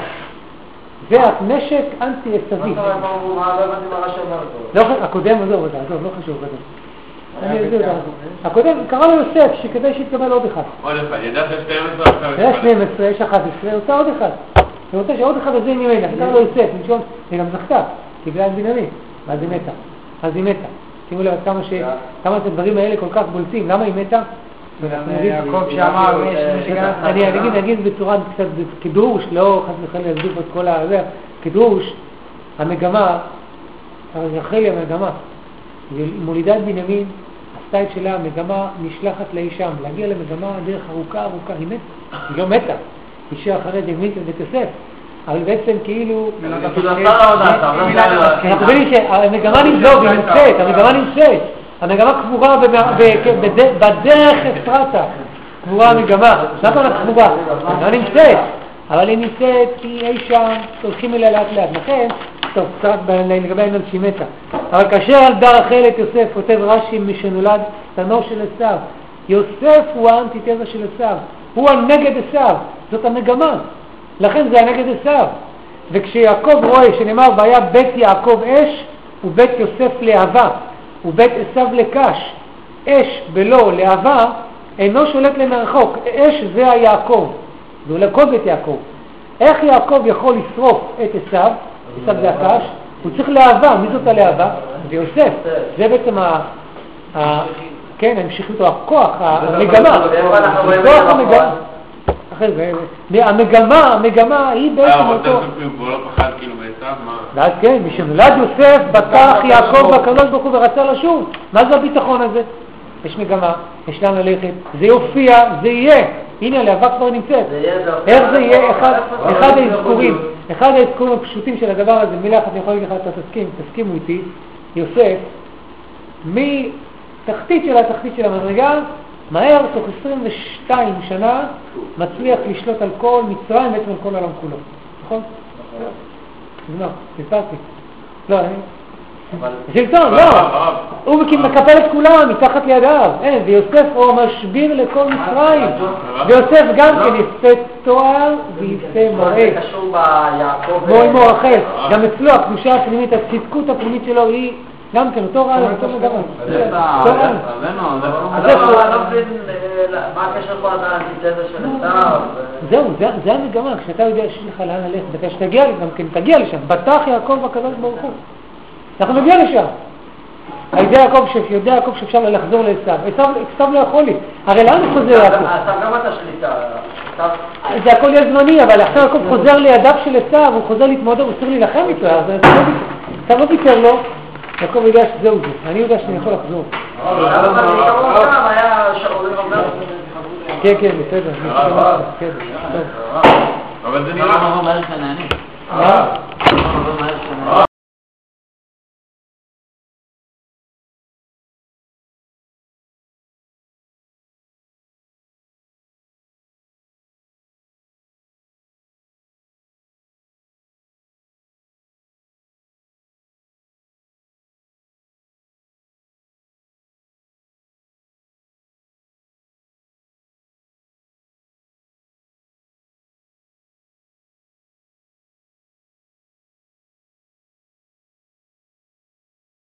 זה הנשק אנטי עשוי. מה לא הבנתי מה רש"י אמר פה. לא, הקודם, עזוב, עזוב, לא חשוב. הקודם, קרא לו יוסף, שכדי שיתקבל עוד אחד. עוד אחד, ידע שיש 12 עכשיו. יש 12, יש 11, רוצה עוד אחד. היא רוצה שעוד אחד הזה ממנה, קרא לו יוסף, מלשון, היא גם זכתה, קיבלה את בנימין, ואז היא מתה. אז היא מתה. שימו לב כמה ש- כמה את הדברים האלה כל כך בולטים. למה היא מתה? יעקב שאמר, אני. אגיד, בצורה קצת כדרוש, לא חס וחלילה להסביר פה את כל ה... זה, כדרוש, המגמה, רחל היא המגמה, ומולידת בנימין עשתה את שלה, המגמה נשלחת לאי שם, להגיע למגמה דרך ארוכה ארוכה, היא מתה, היא לא מתה, אישה אחרי דמית ובית יוסף, אבל בעצם כאילו... זה לא- אנחנו מבינים שהמגמה נמצאת, המגמה נמצאת, המגמה קבורה בד- בדרך אפרתה, קבורה המגמה, מה הכוונה קבורה? המגמה נמצאת, אבל היא נמצאת כי אי שם הולכים אליה לאט לאט, לכן, טוב, קצת לגבי העניין שהיא מתה, אבל כאשר ילדה רחל את יוסף, כותב רש"י משנולד תנו של עשיו, יוסף הוא האנטיתזה של עשיו, הוא הנגד עשיו, זאת המגמה, לכן זה הנגד עשיו. וכשיעקב רואה שנאמר והיה בית יעקב אש ובית יוסף להבה ובית עשיו לקש אש בלא להבה אינו שולט למרחוק אש זה היעקב זה לכל בית יעקב איך יעקב יכול לשרוף את עשיו עשיו זה הקש הוא צריך להבה מי זאת הלהבה? זה יוסף זה בעצם ה... כן, ההמשכיות או הכוח, המגמה, את כוח המגמה. אחרי זה, המגמה, המגמה היא בעצם אה, אותו... הוא לא פחד כאילו? מה? ואז כן, משנולד יוסף, בטח יעקב בקדוש ברוך הוא ורצה לשוב. מה זה הביטחון הזה? יש מגמה, יש לאן ללכת, זה יופיע, זה יהיה. הנה, הלהבה כבר נמצאת. איך זה יהיה? אחד? האזכורים, אחד האזכורים הפשוטים של הדבר הזה, מילה אחת אני יכול להגיד לך, אתה תסכים, תסכימו איתי, יוסף, מתחתית של התחתית של המדרגה, מהר, תוך 22 שנה, מצליח לשלוט על כל מצרים, בעצם על כל העולם כולו. נכון? נגמר, סיפרתי. לא, אני... אבל- שלטון, לא. הוא מקפל את כולם מתחת לידיו. אין, ויוסף הוא המשביר לכל מצרים. ויוסף גם כן יפה תואר ויפה מראה. זה קשור ביעקב? כמו אמו רחל. גם אצלו הקדושה הפנימית, הצדקות הפנימית שלו היא גם כן אותו רעיון, אותו מגמה. אותו רעיון. אני לא אני לא מבין אה, מה הקשר פה לאנטיתזה של עשיו. זהו, זה, המגמה, כשאתה יודע שיש לך לאן ללכת, וכשתגיע, גם כן תגיע לשם, בטח יעקב הקדוש ברוך הוא. אנחנו נגיע לשם. היודע יעקב, ש- יודע יעקב שאפשר לחזור לעשו, עשו עשו לא יכול לי. הרי לאן הוא חוזר יעקב? עשיו גם אתה שליטה. זה הכל יהיה זמני, אבל עכשיו יעקב חוזר לידיו של עשו, הוא חוזר להתמודד, הוא צריך להילחם איתו, אז עשו לא עשו לא ויתר לו, יעקב יודע שזהו זה, אני יודע שאני יכול לחזור. כן, כן, בסדר, כן. אבל זה נראה...